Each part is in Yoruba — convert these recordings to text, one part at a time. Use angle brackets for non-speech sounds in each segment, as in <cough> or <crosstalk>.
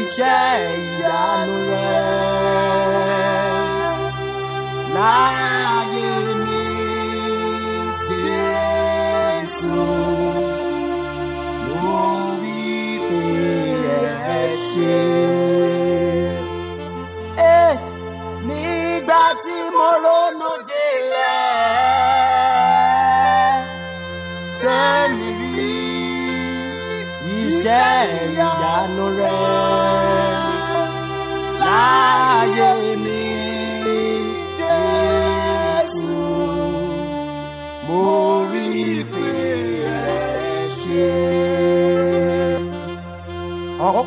iṣẹ́ ìyanu rẹ̀ láàyè mi Jésù mo wí pé ẹ ṣé. Eh, nígbà tí mo ronú jinlẹ̀ tẹ́mi rí iṣẹ́ ìyanu rẹ̀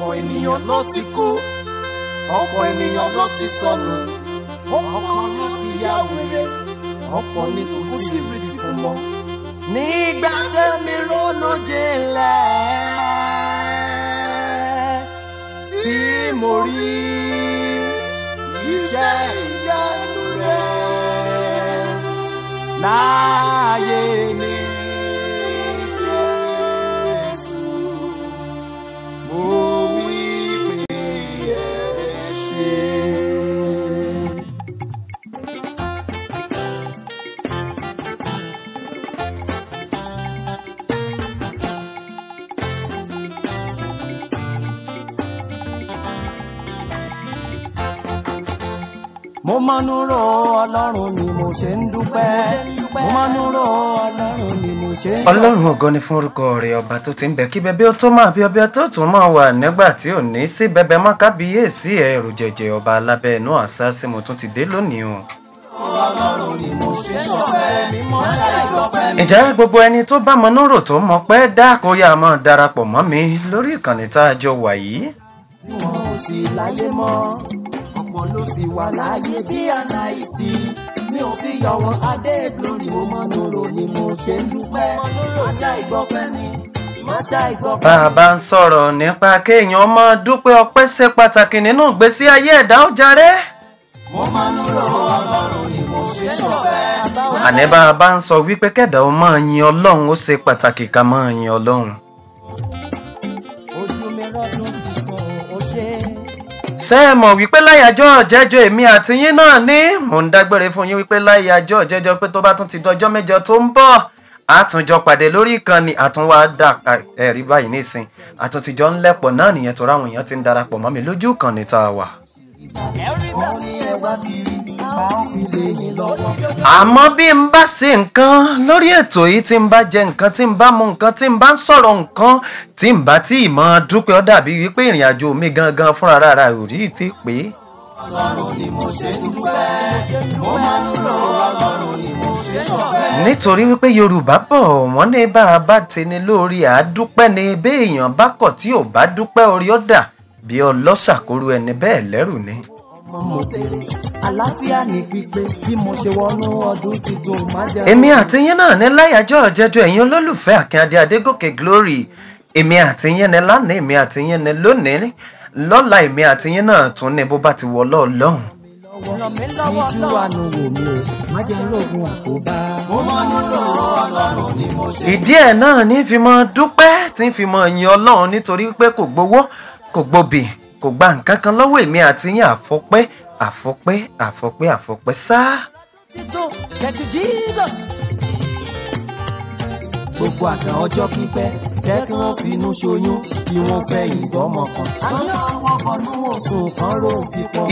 ọ̀pọ̀ ènìyàn ló ti kú. Ọ̀pọ̀ ènìyàn ló ti sọnù. Ọ̀pọ̀ ló ti ya wèrè. Ọ̀pọ̀ ni kò sí ìrètí fún mọ́. nígbà tẹ́mi ronú jinlẹ̀ tí mo rí iṣẹ́ ìyanu rẹ̀ láàyè mi mo mọ́nú rò ọlọ́run ni mo ṣe ń dúpẹ́ mo mọ́nú rò ọlọ́run ni mo ṣe ń sọ. ọlọ́run ògo ni fún orúkọ rẹ̀ ọba tó ti ń bẹ kí bẹbẹ ó tó máa bí ọbẹ̀ tó tún máa wà nígbà tí ò ní sí bẹbẹ mọ́ kábíyèsí ẹrù jẹjẹ ọba alábẹ́ inú àṣà sí mo tún ti dé lónìí o. ń ǹjẹ́ gbogbo ẹni tó bá mọ nóró tó mọ pé dákóyà máa darapọ̀ mọ́ mi lórí ìkànnì tá a jọ wà yìí. tí wọn kò sí láyé mọ́ ọ̀pọ̀ ló sì wà láyé bí aláìsí. Mi ò fi yọ wọn adé glory mo mọ nùrò ni mo ṣe ń dúpẹ́. Má ṣàìgbọ́pẹ́ mi má ṣàìgbọ́pẹ́ bá a bá ń sọ̀rọ̀ nípa kéèyàn máa dúpẹ́ ọpẹ́ ṣe pàtàkì nínú ìgbésí ayé ẹ̀dá ó jàre. mo mọ nùrò ọlọ́run ni mo ṣe ń ṣọpẹ́. Àní bá a bá ń sọ wípé kẹ̀dá ó máa yin ọlọ́run ó ṣe pàtàkì ká máa yin ọlọ́run. Ṣé ẹ mọ̀ wípé láyàjọ́ ọ̀jẹ́jọ́ èmi àti yín náà ní mò ń dágbére fún yín wípé láyàjọ́ ọ̀jẹ́jọ́ pé tó bá tún ti dọjọ́ mẹ́jọ tó ń bọ̀ àtúnjọ pàdé lórí ìkànnì àtúnwá dà ẹ̀rí báyìí nísìn àtúntìjọ́ ń lẹ̀pọ̀ náà nìyẹn tó ráwọn èèyàn ti ń darapọ̀ mọ́ mi lójú ìkànnì tá a wà. wọ́n ní ẹ wá kiri àmọ́ bí n bá ṣe nǹkan lórí ètò yìí tí n bá jẹ nǹkan tí n bá mu nǹkan tí n bá ń sọ̀rọ̀ nǹkan tí n bá tí ì mọ dúpẹ́ ó dàbí wípé ìrìn àjò mi gangan fúnra rárá ò rí ti pé. nítorí wípé yorùbá bọ̀ wọ́n ní bá a bá tẹni lórí àádúpẹ́ ni béèyàn bá kọ̀ tí ò bá dúpẹ́ orí ó dà bí ọlọ́ṣàkóró ẹni bẹ́ẹ̀ lẹ́rù ni. Ọmọ mo bèrè àlàáfíà ní pípé bí mo ṣe wọnú ọdún tuntun má jẹ́. èmi àti yín náà ní láyàjọ́ ọ̀jẹ́jọ́ ẹ̀yin olólùfẹ́ àkínyàdé adégòkè glory. Èmi àti yín ní lánàá èmi àti yín ní lónìí. Lọ́la èmi àti yín náà tún ní bó bá ti wọ ṣe. ìdí ẹ̀ náà ní fi mọ dúpẹ́ tí ń fi mọ yin ọlọ́run nítorí pé kò gbowó kò gbòbì kò gba nǹkan kan lọ́wọ́ èmi àti yín àfọpẹ́ àfọpẹ́ àfọpẹ́ àfọpẹ́ jesus. gbogbo àgbà ọjọ́ pípẹ́ jẹ́ kí wọ́n finú ṣoyún kí wọ́n fẹ́ ìgbọ́mọ kan.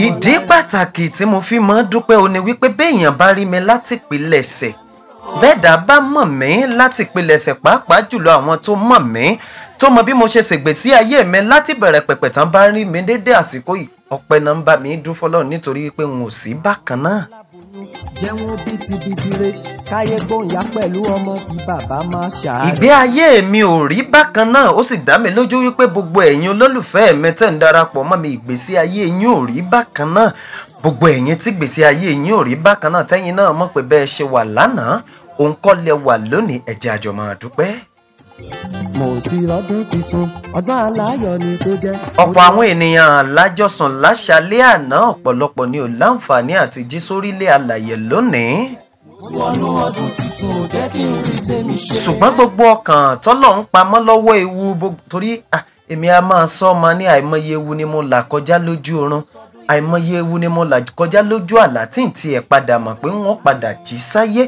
ìdí pàtàkì tí mo fi mọ́ dúpẹ́ o ni wípé béèyàn bá rí mi láti pilẹ̀ṣẹ̀ bẹ́ẹ̀dá bá mọ̀ mí láti pilẹ̀ṣẹ̀ pàápàá jùlọ àwọn tó mọ̀ mí tó mọ bí mo ṣe ṣègbésí ayé mi láti bẹ̀rẹ̀ pẹ̀pẹ̀ tán bá rí mi dédé àsìkò yìí ọpẹ́ náà ń bá mi dún fọlọ́run nítorí wípé n ò sí bákan náà. jẹ́wọ́n bítíbitire káyé gbóhùnyá pẹ̀lú ọmọ kí bàbá máa ṣàárẹ̀. ìgbé ayé mi ò rí bákan náà ó sì dá mi lójú wípé gbogbo ẹ̀yin olólùfẹ́ mi tẹ̀ ń darapọ̀ mọ́ mi ìgbésí ayé yín ò rí bákan náà gbogbo ẹ̀yin tí gbèsè ayé yín ò rí bákan náà tẹ́yin náà mọ̀ pé bẹ́ẹ̀ ṣe wà lánàá òun kọ́ lẹ wà lónìí ẹ jẹ́ a jọ máa dúpẹ́. Mo ti rọdún tuntun ọdún aláyọ̀ ni tó jẹ́. ọ̀pọ̀ àwọn ènìyàn lájọsùn láṣálẹ́ àná ọ̀pọ̀lọpọ̀ ni ò láǹfààní àti jí sórílẹ̀ àlàyé lónìí wọnú ọdún tuntun jẹ́ kí n rí tèmi ṣe. ṣùgbọ́n gbogbo ọkàn tọ́lọ̀ ń pamọ́ lọ́wọ́ ewu torí èmi a máa sọ ọmọ ní àìmọye ewu ni mo là kọjá lójú oorun àìmọye ewu ni mo là kọjá lójú àlá tí n tiẹ̀ padà mọ̀ pé wọ́n padà jí sáyé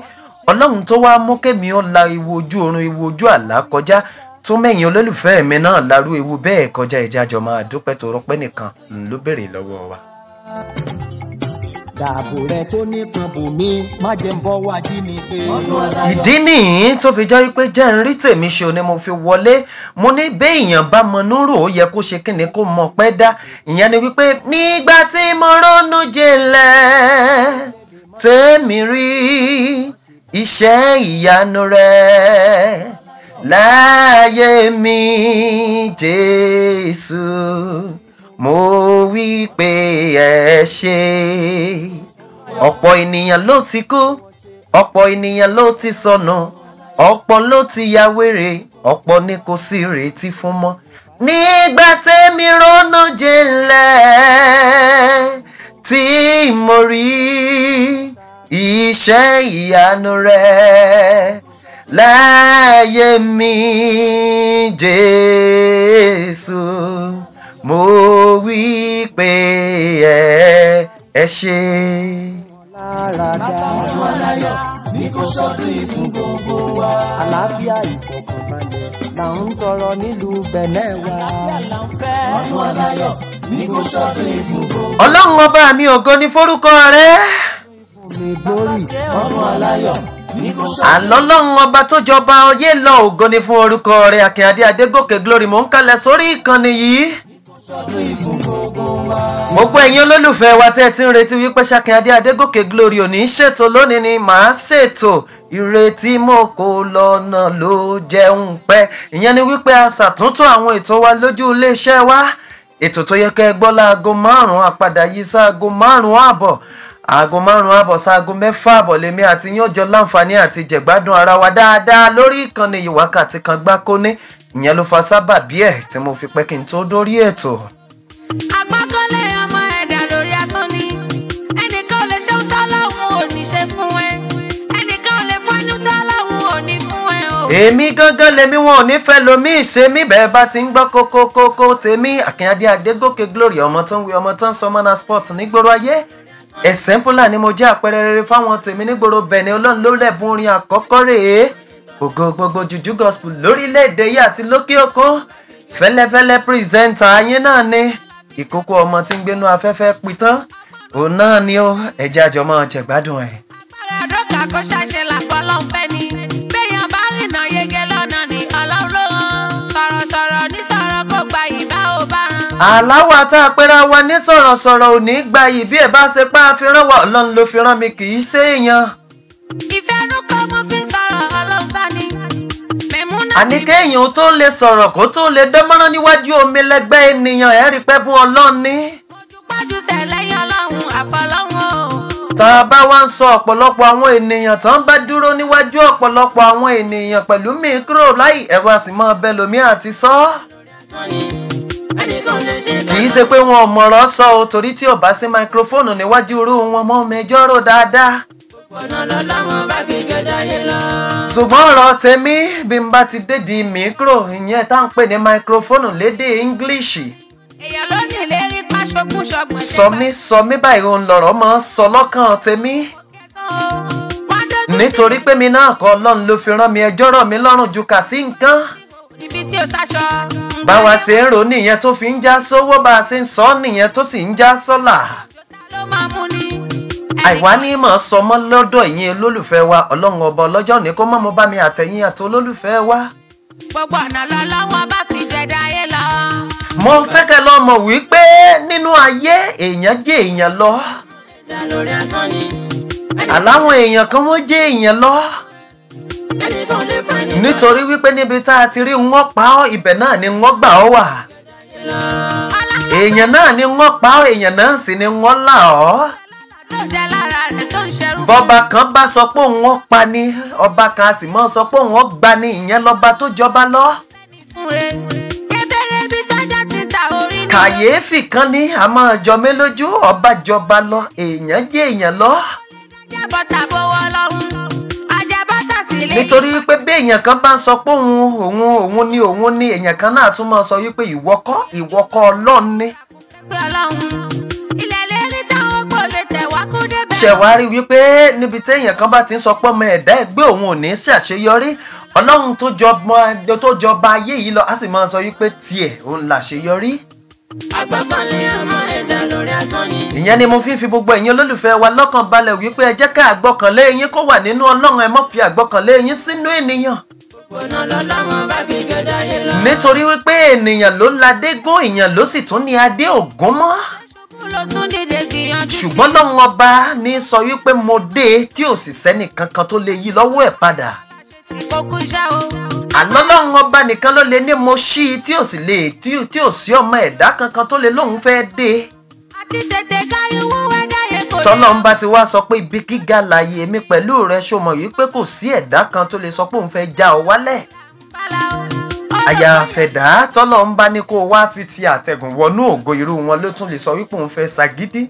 ọlọ́run tó wá mú kémi ó la ewu ojú oorun ewu ojú àlá kọjá tó mẹ́yìn olólùfẹ́ mi náà larú ewu bẹ́ẹ̀ kọjá ìjájọ́ máa dúpẹ́ tó rọpẹ́ nìkan ló béèrè lọ́wọ́ wa. dààbò rẹ tó nípọn mí má jẹ́ ń bọ́ wá jí ni pé. ìdí nìyí tó fi jẹ́ pé jẹ́ ń rí tèmi ṣe ni mo fi wọlé mo ní béèyàn bá mọ núrò ó yẹ kó ṣe kíni kó mọ pẹ́ dá ìyẹn ni wípé nígbà tí mo ronú jinlẹ̀ tèmi rí iṣẹ́ ìyanu rẹ̀ láyé mi Jésù. Mo wí pé ẹ ṣé. Ọ̀pọ̀ ènìyàn ló ti kú ọ̀pọ̀ ènìyàn ló ti sọnù ọ̀pọ̀ ló ti ya wèrè ọ̀pọ̀ ni kò sí retí fún mọ́. Nígbà tẹ́mi ronú jinlẹ̀ tí mo rí iṣẹ́ ìyanu rẹ̀ láyé mi Jésù. Mo wí pé ẹ ẹ láradá ọdún aláyọ̀ ní kò sọdún ìfún gbogbo wa. àlàáfíà ìfọkànbalẹ̀ là ń tọrọ nílùú bẹ̀nẹ̀ wa. ọdún aláyọ̀ ní kò sọdún ìfún gbogbo ọlọ́run ọba mi ògo ní forúkọ rẹ̀ glory. Ọdún aláyọ̀ àlọ́lọ́run ọba tó jọba oyè lọ ògo ní fún orúkọ rẹ̀ akínyàdé adégòkè glory. Mò ń kalẹ̀ sórí ìkànnì yìí. Gbogbo ẹ̀yin olólùfẹ́ wa tẹ́ ẹ ti ń retí wípé ṣàkínyàdé adégòkè glory ò ní í ṣètò lónìí ni màá ṣètò. Ìrètí mo kò lọ́nà ló jẹun pẹ́. Ìyẹn ni wípé a ṣàtúntò àwọn ètò wa lójú iléeṣẹ́ wa. Ètò tó yẹ kẹ́ ẹ gbọ́ láago márùn-ún àpadà yìí sáago márùn-ún àbọ̀ aago márùn-ún àbọ̀ sáago mẹ́fà àbọ̀ lèmi àti yín ọjọ́ láǹfààní àti jẹ̀gbádùn ara wa dáadáa lórí ìkànnì yìí wákàtí kan gbáko ní ìyẹn ló fa sábàbí ẹ̀ tí mo fi pẹ́ kí n tó dórí ètò. agbákọ́lé ọmọ ẹ̀dá lórí asán ni. Ẹnìkan ò lè ṣe ń tọ́lọ́hún ò ní ṣe fún ẹ. Ẹnìkan ò lè fọ́nú tọ́lọ́hún ò ní fún ẹ o. èmi gángan lèmi wọn ò ní fẹ́ lomi ìṣe mi bẹ́ẹ̀ bá ti ń gbọ́ kókókókó tèmi. Àkínyàdé adégòkè glory ọmọ tó ń wí ọmọ tó ń sọ mọ́nà sport nígboro ayé ẹ̀sẹ̀ńpùlà ni mo jẹ́ àpẹẹrẹ rere fáwọn tèmi nígboro bẹ̀ni ọlọ́run ló lẹ́bùn orin àkọ́kọ́ rèé. Ògo gbogbo jùjú gospel lórílẹ̀‐èdè yìí àti lókè òkun. Fẹ́lẹ́fẹ́lẹ́ pírẹsẹ́ńtà ayé náà ni. Ìkókó ọmọ tí ń gbénú afẹ́fẹ́ pitán òun náà ni ó ẹ̀jẹ̀ àjọmọ́ jẹ̀gbádùn ẹ̀. ọ̀rẹ́ àdókà kó làpọ̀ lọ́n fẹ́ ni. Béèyàn bá rìnà yege aláwọ̀ tá a pẹ́ra wa ní sọ̀rọ̀sọ̀rọ̀ ò ní gba yìí bí ẹ bá ṣe pé a fi rán wa ọlọ́run ló fi rán mi kì í ṣe èèyàn. ìfẹ́ nú kọ́ mo fi sọ̀rọ̀ ọlọ́run sani àní kéèyàn tó lè sọ̀rọ̀ kó tó lè dánmọ́rán níwájú omi lẹ́gbẹ́ ènìyàn ẹ̀ rí pẹ́ bún ọlọ́run ní. ojúpájú sẹ̀lẹ́yìn ọlọ́run àfọlọ́run o. tá a bá wá ń sọ ọ̀pọ̀lọpọ̀ àwọn ènìyàn tó ń bá dúró níwájú ọ̀pọ̀lọpọ̀ àwọn ènìyàn pẹ̀lú míkírò láì ẹ̀rọ àsìmọ́ bẹlòmí àti sọ. Kì í ṣe pé wọn ò mọ̀rọ̀ sọ o torí tí ò bá sí máikrófóònù níwájú irú wọn mọ́ mẹjọ́ rò dáadáa. ṣùgbọ́n ọ̀rọ̀ tèmi bí n bá ti dédi míkírò ìyẹn tá à ń pè ní máikrófóònù lédè íńgílíṣì èèyàn ló ní ìlérí pàṣọkùn ṣọgbọ́n sọmí sọmí báyìí òun lọ̀rọ̀ ń sọ lọ́kàn tèmi. Nítorí pé mi náà kọ́ ọlọ́run ló fi rán mi ẹjọ́ rọ̀ mí lọ́rùn ju kà sí nǹkan ibi tí o sáṣọ. báwa ṣe ń ó nìyẹn tó fi ń já sówó bá a ṣe ń sọ nìyẹn tó sì ń já sọ́là ló máa mú ni. àìwá ní mọ̀ sọmọ́ lọ́dọ̀ ẹ̀yin olólùfẹ́ wa ọlọ́run ọba ọlọ́jọ́ ní kó mọ́ mo bá mi àtẹ̀yìn àti olólùfẹ́ wa gbogbo ọ̀nà lọ́lọ́wọ́ bá fi jẹ̀dá ayé lọ. mo fẹ́ kẹ́ lọ mọ̀ wípé nínú ayé èèyàn jẹ́ èèyàn lọ àláwọn èèyàn kan wọ́n jẹ́ èèyàn lọ nítorí wípé níbi tá a ti rí wọ́n pa ọ́ ibẹ̀ náà ni wọ́n gbà ọ́ wà èèyàn náà ni wọ́n pa ọ́ èèyàn náà sì ni wọ́n là ọ́ bọ́ba kan bá sọ pé òun ó pa ni ọba kan sì mọ́ sọ pé òun gba ni ìyẹn lọ́ba tó jọba lọ. kàyéfì kan ní àmọ́ jọmí lójú ọba jọba lọ èèyàn jẹ́ èèyàn lọ. Nítorí wípé bí èèyàn kan bá ń sọ pé òun òun òun ni òun ni èèyàn kan náà tún máa sọ wípé ìwọ kọ́ ìwọ kọ́ ọlọ́run ni. ṣẹ̀wárí wípé níbi téèyàn kan bá ti ń sọ pé ọmọ ẹ̀dá ẹgbẹ́ òun ò ní í ṣàṣeyọrí ọlọ́run tó jọba ayé yìí lọ á sì máa sọ wípé tiẹ̀ òun làṣeyọrí. Àgbàkanlé ọmọ ẹ̀dá lórí asán ni. ìyẹn ni mo fi ń fi gbogbo ẹ̀yin olólùfẹ́ wa lọ́kàn balẹ̀ wípé ẹ jẹ́ ká àgbọ́kànlé yín kó wà nínú ọlọ́run ẹ má fi àgbọ́kànlé yín sínú ènìyàn. Nítorí wípé ènìyàn ló ládé gún èèyàn ló sì tún ní adé ògún mọ́. ṣùgbọ́n lọ́wọ́n ọba ní sọ wípé mo dé tí ò sì sẹ́nì tó lè yí lọ́wọ́ ẹ̀ padà. kú iṣẹ́ o. àná lọ́wọ́n ọba nìkan ló lè ní mo ṣí i tí ò sì lè tí ò- sí ọmọ ẹ̀dá kankan tó lè lóun fẹ́ dé. àti tètè kárí wúwẹ́ dáyé kò lè. tọ́lọ́n bá ti wá sọ pé ibi gíga láàyè èmi pẹ̀lú rẹ ṣó mọ̀ wípé kò sí ẹ̀dá kan tó lè sọ pé òun fẹ́ já ọ wálẹ̀. Bala o. àyà àfẹ̀dá tọ́lọ́n bá ní kó o wá fi ti àtẹ̀gùn wọnú ògo irú wọn ló tún lè sọ wípé òun fẹ́ ṣagídí.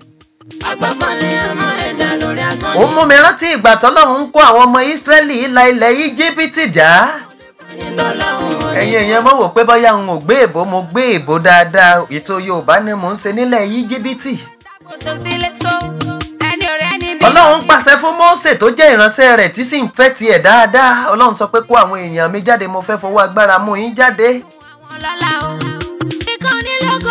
Ó mú mi rántí ìgbà tọ́lọ́run ń kó àwọn ọmọ ìsírẹ́lì la ilẹ̀ íjíbítì já. Ẹ̀yin èèyàn mọ̀ wò pé bóyá n ò gbé èbó mo gbé èbó dáadáa ètò yorùbá ni mò ń ṣe nílẹ̀ íjíbítì. ọlọ́run pàṣẹ fún mósè tó jẹ́ ìránṣẹ́ rẹ̀ tí sì ń fẹ́ tiẹ̀ dáadáa ọlọ́run sọ pé kó àwọn èèyàn mi jáde mo fẹ́ fọwọ́ agbára mú yín jáde.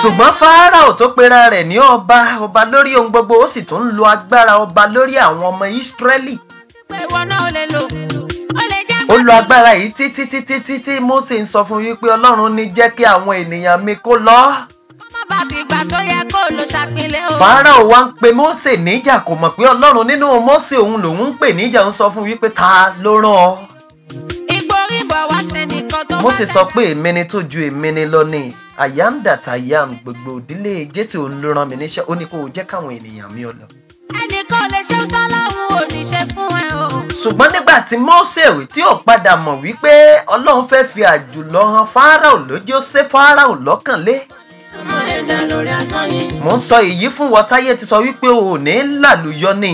ṣùgbọ́n fáráò tó pera rẹ̀ ní ọba ọba lórí ohun gbogbo ó sì tún ń lo agbára ọba lórí àwọn ọmọ ìsírẹ́lì. Ó ó lo agbára yìí títí títí títí mósè ń sọ fún wípé ọlọ́run ní jẹ́ kí àwọn ènìyàn mi kó lọ. fáráò wá ń pe mósè níjà kò mọ̀ pé ọlọ́run nínú mósè òun lòun ń pè níjà ń sọ fún wípé ta ló rán ọ. ti sọ pé èmi ni tó ju èmi ni lọ ni I am gbogbo ìdílé jésù òun ló rán mi níṣẹ́ ó ní kó o jẹ́ káwọn ènìyàn mi ò lọ. Ẹnìkan lè ṣe ń ò ní ṣe fún ẹ o. ṣùgbọ́n nígbà tí Mósè tí ò padà mọ̀ wípé ọlọ́run fẹ́ fi àjùlọ han fáráò lójó ṣe fáráò lọ́kàn lé. ọmọ ẹ̀dá lórí asán ni. mo ń sọ èyí fún wọn táyé ti sọ wípé o ò ní làlùyọ ni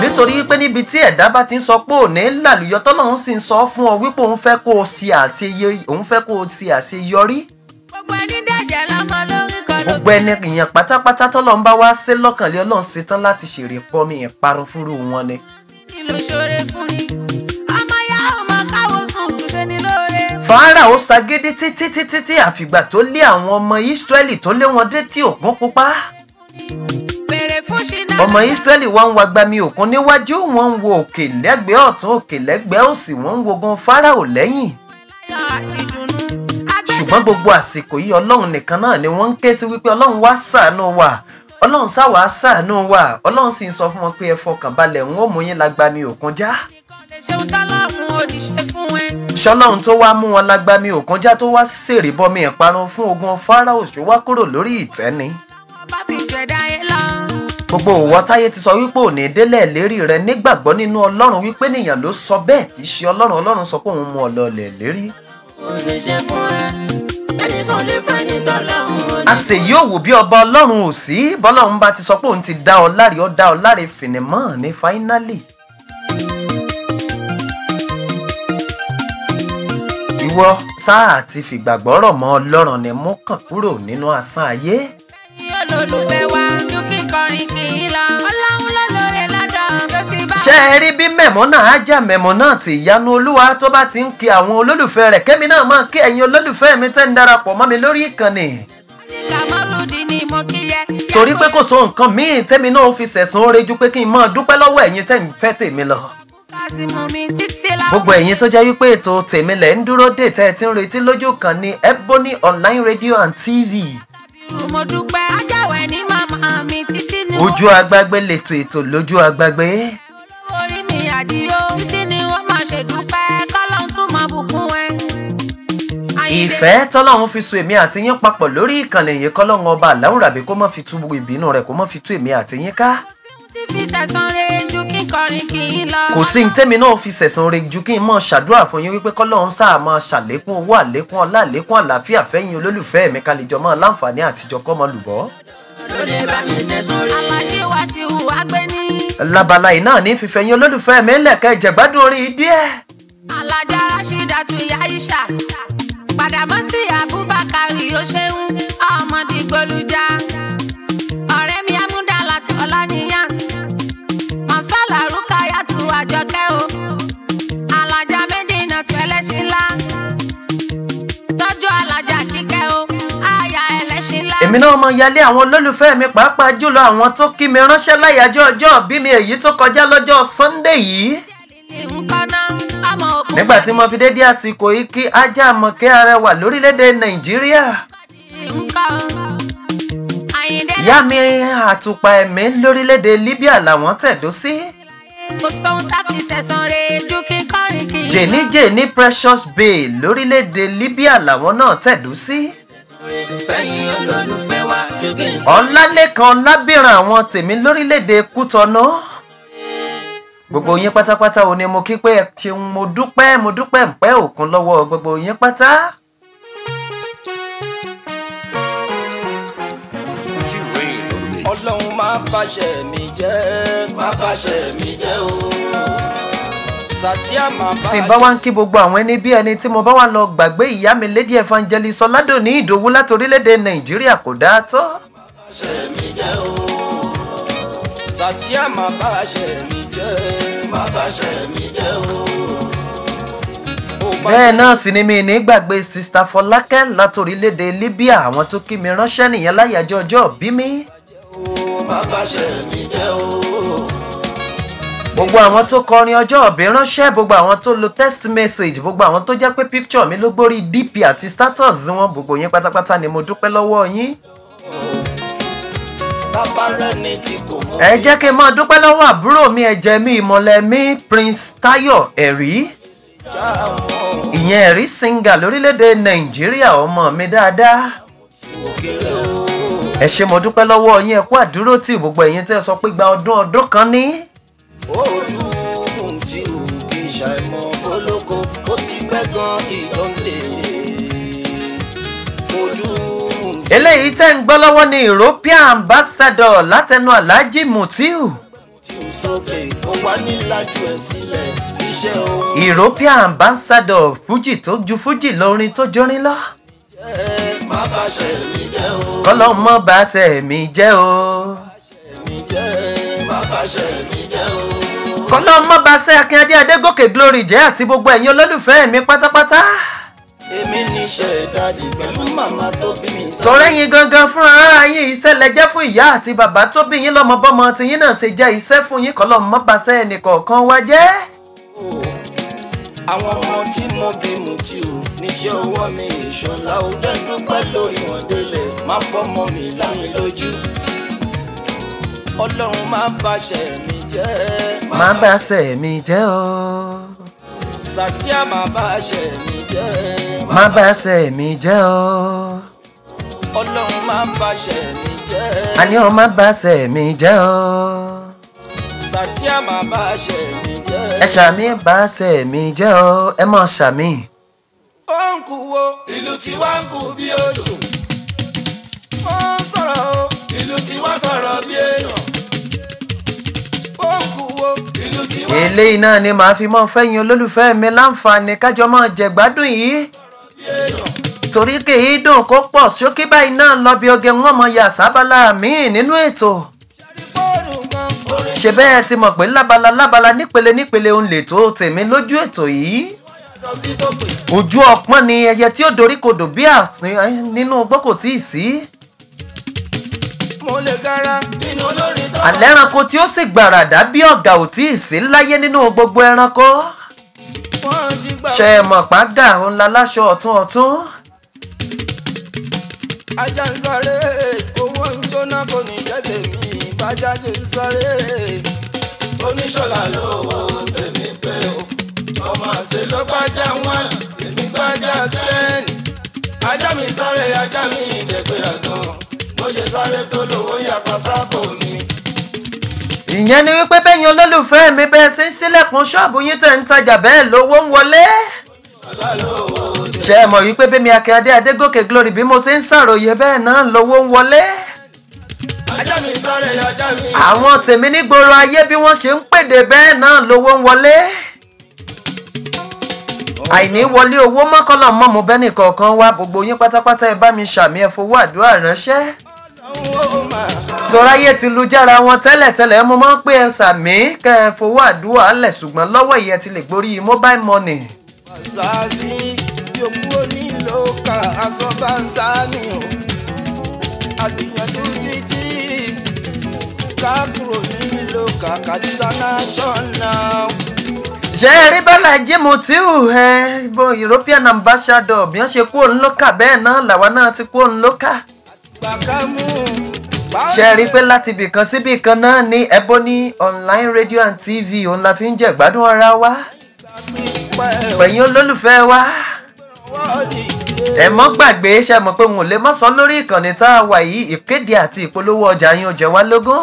nítorí wípé níbi tí ẹ̀dá bá ti ń sọ pé ò ní làlùyọ tọ́lọ́run sì ń sọ fún ọ wípé òun fẹ́ kó o ṣe àṣeyọrí gbogbo ẹni dẹ̀jẹ̀ lọ́mọ ló gbogbo ẹni ìyẹn pátápátá tọ́lọ́run bá wá ṣe lọ́kànlé ọlọ́run ṣetán láti ṣèrè pọ́nmi ìparun fúnrú wọn ni. lóore. fáráò ṣagídí títí títí tí àfìgbà tó lé àwọn ọmọ ìsírẹ́lì tó lé wọn dé tí òkun pupa. ọmọ ìsírẹ́lì wá ń wa gbami òkun níwájú wọn ń wo òkè lẹ́gbẹ̀ẹ́ ọ̀tún òkè lẹ́gbẹ̀ẹ́ òsì wọ́n ń wogun fáráò lẹ́yìn. Ṣùgbọ́n gbogbo àsìkò yìí ọlọ́run nìkan náà ni wọ́n ń ké sí wípé ọlọ́run wá ṣàánú wa ọlọ́run sáwà ṣàánú wa ọlọ́run sì ń sọ fún wọn pé ẹ fọkàn balẹ̀ ń ó mú yín lágbami òkun já. ṣọlọ́run tó wá mú wọn lágbami òkun já tó wá ṣèrè bọmi ìparun fún ogun fáráò ṣó wá kúrò lórí ìtẹ́ ni. lọ. gbogbo òwò táyé ti sọ wípé òní délẹ̀ lérí rẹ nígbàgbọ́ nínú ọlọ́run wípé nìyàn ló sọ bẹ́ẹ̀ kì í ṣe ọlọ́run ọlọ́run sọ pé òun mú ọ lọlẹ̀ lérí. Ó lè ṣe fún ẹ. Ẹnìkan lè fẹ́ nítọ́lọ́run. a sì yóò wò bí ọba ọlọ́run ò sí bọ́lọ́run bá ti sọ pé òun ti dá ọ láre ọ dá ọ láre fìnnìmọ́ ní fáínálì. ìwọ sáà ti fìgbàgbọ́ rọ̀ mọ́ ọlọ́run ni mú kàn kúrò nínú asán ayé. olólùfẹ́ wa ju kí kọrin kì lọ. ọlọ́run tó sì bá. ṣé ẹ rí bí mẹ̀mọ́nà ájà mẹ̀mọ́nà tí ìyanu olúwa tó bá ti ń kí àwọn olólùfẹ́ rẹ̀ kẹ́mi náà máa kí ẹ̀yin olólùfẹ́ mi tẹ́ ń darapọ̀ mọ́ mi lórí ìkànnì. torí pé kò so nǹkan míì tẹ́mi náà fi sẹ̀sùn oore ju pé kí n máa dúpẹ́ lọ́wọ́ ẹ̀yin tẹ́ ń fẹ́ tèmi lọ. gbogbo ẹ̀yin tó jẹ́ wípé ètò tèmi lẹ̀ ń dúró dè tẹ́ ẹ ti ń retí lójú kan ní Ebony online radio and tv. Ojú agbágbé lètò ètò lójú agbágbé. Ìfẹ́ tọ́lọ́run fi so èmi àti yín papọ̀ lórí ìkànnì yìí kọ́lọ́run ọba àláwùràbí kó má fi tú ìbínú rẹ̀ kó má fi tú èmi àti yín ká. re kò sí ní tẹ́mi náà fi sẹ̀sán rẹ̀ ju kí n mọ̀ ṣàdúrà fún yín wípé kọ́lọ́run sáà máa ṣàlékún owó àlékún ọlá àlékún àlàáfíà fẹ́yìn olólùfẹ́ mi ká lè jọ máa láǹfààní àtijọ́ kọ́ mọ lùbọ́. Labala yìí náà ní fífẹ̀yìn olólùfẹ́ mi lẹ̀kẹ́ ìjẹ̀gbádùn orí díẹ̀. alájà Badamasi abubakari ó ṣeun ọmọdé gbólújà ọ̀rẹ́ mi amúdàlá tí ọlánìyàn mọ̀sálà rúkàyàtú àjọkẹ́ o. Alájà méjìnà tí ẹlẹ́ṣin ńlá tọ́jú alájà o. Àyà ńlá. èmi náà mọ yálé àwọn olólùfẹ́ mi pàápàá jùlọ àwọn tó kí mi ránṣẹ́ láyàjọ́ ọjọ́ bí mi èyí tó kọjá lọ́jọ́ sunday yìí. Nígbà tí mo fi dédé àsìkò yìí kí ajá mọ̀kẹ́ arẹwà lórílẹ̀‐èdè nàìjíríà. Ìyá mi àtùpà ẹ̀mí lórílẹ̀‐èdè libya làwọn tẹ̀dó sí. Kò sóhun tá fi sẹ̀sán rẹ̀ ju kí n kọrin kì í. jèníjèní precious bay lórílẹ̀‐èdè libya làwọn náà tẹ̀dó sí. Ọ̀làlẹ́kan lábìrán àwọn tèmi lórílẹ̀‐èdè kútọ́nù gbogbo yín pátápátá ò ní mo kí pé ẹ ṣeun mo dúpẹ́ mo dúpẹ́ ǹpẹ́ òkun lọ́wọ́ gbogbo yín pátá. ọlọ́run má bàṣẹ mi jẹ́ má bàṣẹ mi jẹ́ o má tí bàṣẹ bá wá ń kí gbogbo àwọn ẹni bí ẹni tí mo bá wà lọ gbàgbé ìyá mi lady evangelist ọládòní ìdòwú láti orílẹ̀-èdè nàìjíríà kò dáa tó. mi jẹ́ o sàtíà má bàṣẹ mi jẹ́ má bàṣẹ mi jẹ́ o. Bá bẹ́ẹ̀ náà sì ni mi ní gbàgbé sista fọlákẹ́ láti orílẹ̀-èdè libya àwọn tó kí mi ránṣẹ́ nìyẹn láyàjọ́ ọjọ́ bí mi. gbogbo àwọn tó kọrin ọjọ́ ọ̀bẹ ránṣẹ́ gbogbo àwọn tó lo text message gbogbo àwọn tó jẹ́ pé picture mi ló gbórí dp àti status wọn gbogbo yín pátápátá ni mo dúpẹ́ lọ́wọ́ yín. Ẹ jẹ́ kí n máa dúpẹ́ lọ́wọ́ àbúrò mi ẹ̀jẹ̀ mi ìmọ̀lẹ̀ mi prince tayo ẹ̀rí. Ìyẹn ẹ̀rí singer lórílẹ̀‐èdè nàìjíríà ọmọ mi dáadáa. Ẹ ṣé mo dúpẹ́ lọ́wọ́ yín ẹ kú àdúró tí gbogbo ẹ̀yin tẹ́ sọ pé gba ọdún ọdún kan ní. olùhùn tí ò ṣàìmọ̀ fọlọ́kọ ó ti pẹ́ gan eléyìí tẹ́ ń gbọ́ lọ́wọ́ ní european ambassador látẹnu alhaji mutiu european ambassador fuji tó ju fuji lórin tó jórin lọ. kọ́lọ́ mọ́ bá ṣe mi jẹ́ o. kọ́lọ́ mọ́ bá ṣe akínyadé adégòkè glory jẹ́ àti gbogbo ẹ̀yin olólùfẹ́ mi pátápátá. Èmi níṣẹ́ dáàdì pẹ̀lú màmá tó bí mi sọ̀rọ̀ ẹ̀yin gangan fúnra ara yín ìṣẹ̀lẹ̀ jẹ́ fún ìyá àti bàbá tó bí yín lọ́mọ bọ́mọ tí yín náà ṣe jẹ́ iṣẹ́ fún yín kọ́lọ́ mọ́ bá ṣe ẹnìkọ̀ọ̀kan wá jẹ́. àwọn ọmọ tí mo bí mu tí o níṣẹ́ ọwọ́ mi ìṣọ̀lá ò dẹ́ dúpẹ́ lórí wọn délẹ̀ má fọmọ mi láyé lójú ọlọ́run má bàṣẹ mi jẹ́ má bá ṣe mi jẹ́ o. sàtíà má bàṣẹ mi jẹ́ má bá ṣe mi jẹ́ o. ọlọ́run má bàṣẹ mi jẹ́ àní o má bá ṣe mi jẹ́ o. sàtíà má bàṣẹ mi jẹ́ ẹ ṣàmì bá ṣe mi jẹ́ o. ẹ mọ̀ ṣàmì. ó ń kú wo ìlú tí wá ń kú bí òjò ó ń sọ̀rọ̀ o ìlú tí wá sọ̀rọ̀ bí èèyàn ó ń kú wo ìlú tí wá eléyìí náà ni màá fi mọ́ fẹ́yìn olólùfẹ́ mi láǹfààní kájọ máa jẹ̀gbádùn yìí. Torí kì í dùn kó pọ̀ sókè báyìí náà lọ bí oge wọn mọ yà sábàlá míì nínú ètò. Ṣe bẹ́ẹ̀ ti mọ̀ pé lábala lábala nípele nípele òun lè tó tèmi lójú ètò yìí. Ojú ọpọ́n ni ẹyẹ tí ó dorí kodò bí nínú igbó kò tí ì sí àlẹ́ ẹranko tí ó sì gbàràdá bí ọ̀gà ò tí ì sí láyé nínú gbogbo ẹranko ṣe é mọ̀ pàgà òun la láṣọ ọ̀tún ọ̀tún? Ajá ń sáré owó ń jóná kò ní jẹ́ tèmi. Bájá ṣe ń sáré. Oníṣọ́lá lówó tèmi pé o. Ọmọ àṣẹ ló gbájá wọn èmi gbájá tẹ́ẹ̀nì. Ajá mi sáré ajá mi ìdẹ́gbẹ́ àgàn. Bó ṣe sáré tó lówó yàpá sápò mi. Ìyẹn ni wípé bẹ́yìn olólùfẹ́ mi bẹ́ẹ̀ sí ń sílẹ̀kùn ṣọ́ọ̀bù yín tẹ̀ ń tajà bẹ́ẹ̀ lówó ń wọlé. ṣé ẹ mọ̀ wípé bẹ́mi akínyadé adégòkè glory bí mo ṣe ń ṣàròyé bẹ́ẹ̀ náà lówó ń wọlé. àwọn tèmi nígboro ayé bí wọ́n ṣe ń pèdè bẹ́ẹ̀ náà lówó ń wọlé àìní wọlé owó mọ́kànlá mọ́ mo bẹ́ẹ̀ nìkọ̀ọ̀kan wá gbogbo yín pátápátá ẹ bá mi ṣàmì ẹ fowó àdúrà ránṣẹ́ tọ́ráyé ti lu jára wọn tẹ́lẹ̀tẹ́lẹ̀ mo máa ń pè ẹ sàmì kẹ́ ẹ fowó àdúrà lẹ̀ ṣùgbọ́n lọ́wọ́ ìyẹn ti lè gborí mobile money ṣáàṣì yòókù onílò ká aṣọ bá ń sá ni o àgbìyànjú títí ká kúrò nílò ká kàdúrà national. ṣé ẹ rí bọ́lá jimutiu ẹ european ambassador bí wọ́n ṣe kú òun lókà bẹ́ẹ̀ náà làwa náà ti kú òun lókà gbàkámú. Ṣe rí i pé láti ibìkan sí ibìkan náà ní ebony online radio and tv òun la fi ń jẹ ìgbádùn ara wa. Pẹ̀yìn olólùfẹ́ wa. Ẹ mọ́ gbàgbé ṣe mọ̀ pé òun ò lè má sọ lórí ìkànnì tá a wà yìí ìkéde àti ìpolówó ọjà yín ò jẹ́ wá lógún.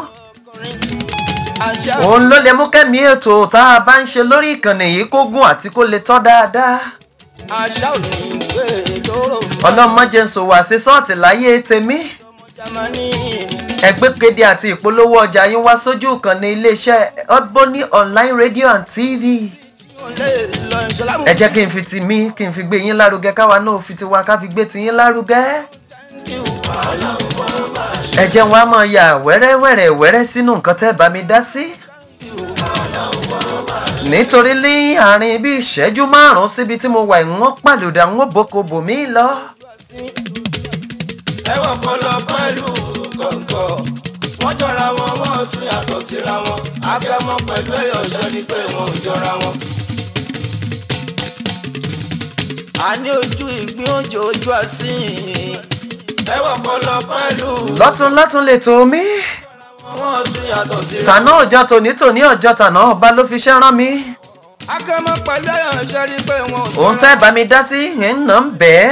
Òun ló lè mú kẹ́mi ètò tá a bá ń ṣe lórí ìkànnì yìí kó gùn àti kó lè tọ́ dáadáa. Àṣà ò ní gbé. lóró ọlọ́mọdé ń sòwò àṣesọ́ọ̀tì láyé tèmi. Ẹgbẹ́ kéde àti ìpolówó ọjà yín wá sójú ìkànnì iléeṣẹ́ ebony online radio and tv ẹ jẹ́ kí n fi ti mí kí n fi gbé yín lárugẹ káwa náà fi tiwa ká fi gbé ti yín lárugẹ. Ẹ jẹ́ wọn máa yà wẹ́rẹ́wẹ́rẹ́ wẹ́rẹ́ sínú nǹkan tẹ́ bá mi dá sí nítorí ní àárín bí ìṣẹ́jú márùn-ún síbi tí mo wà ìwọ̀n pàlùdà ń boko bò mí lọ ẹwọ kọlọ pẹ̀lú kọ̀ǹkọ̀ wọ́n jọra wọn wọ́n tún yàtọ̀ síra wọn. Abiyamọ pẹ̀lú ẹ̀yọ̀ṣẹ́ ni pé wọn ò jọra wọn. a ní ojú ìgbín òjò ojú àsìn ẹwọ kọlọ pẹ̀lú lọ́tún lọ́tún lè tó mi tàná ọjọ́ tòní tòní ọjọ́ tàná ọba ló fi ṣẹ́ rán mi. Akẹ́mọ pẹ̀lú ẹ̀yọ̀ṣẹ́ ni pé wọn òun tẹ́ bá mi dá sí ẹ̀ ń bẹ́ẹ̀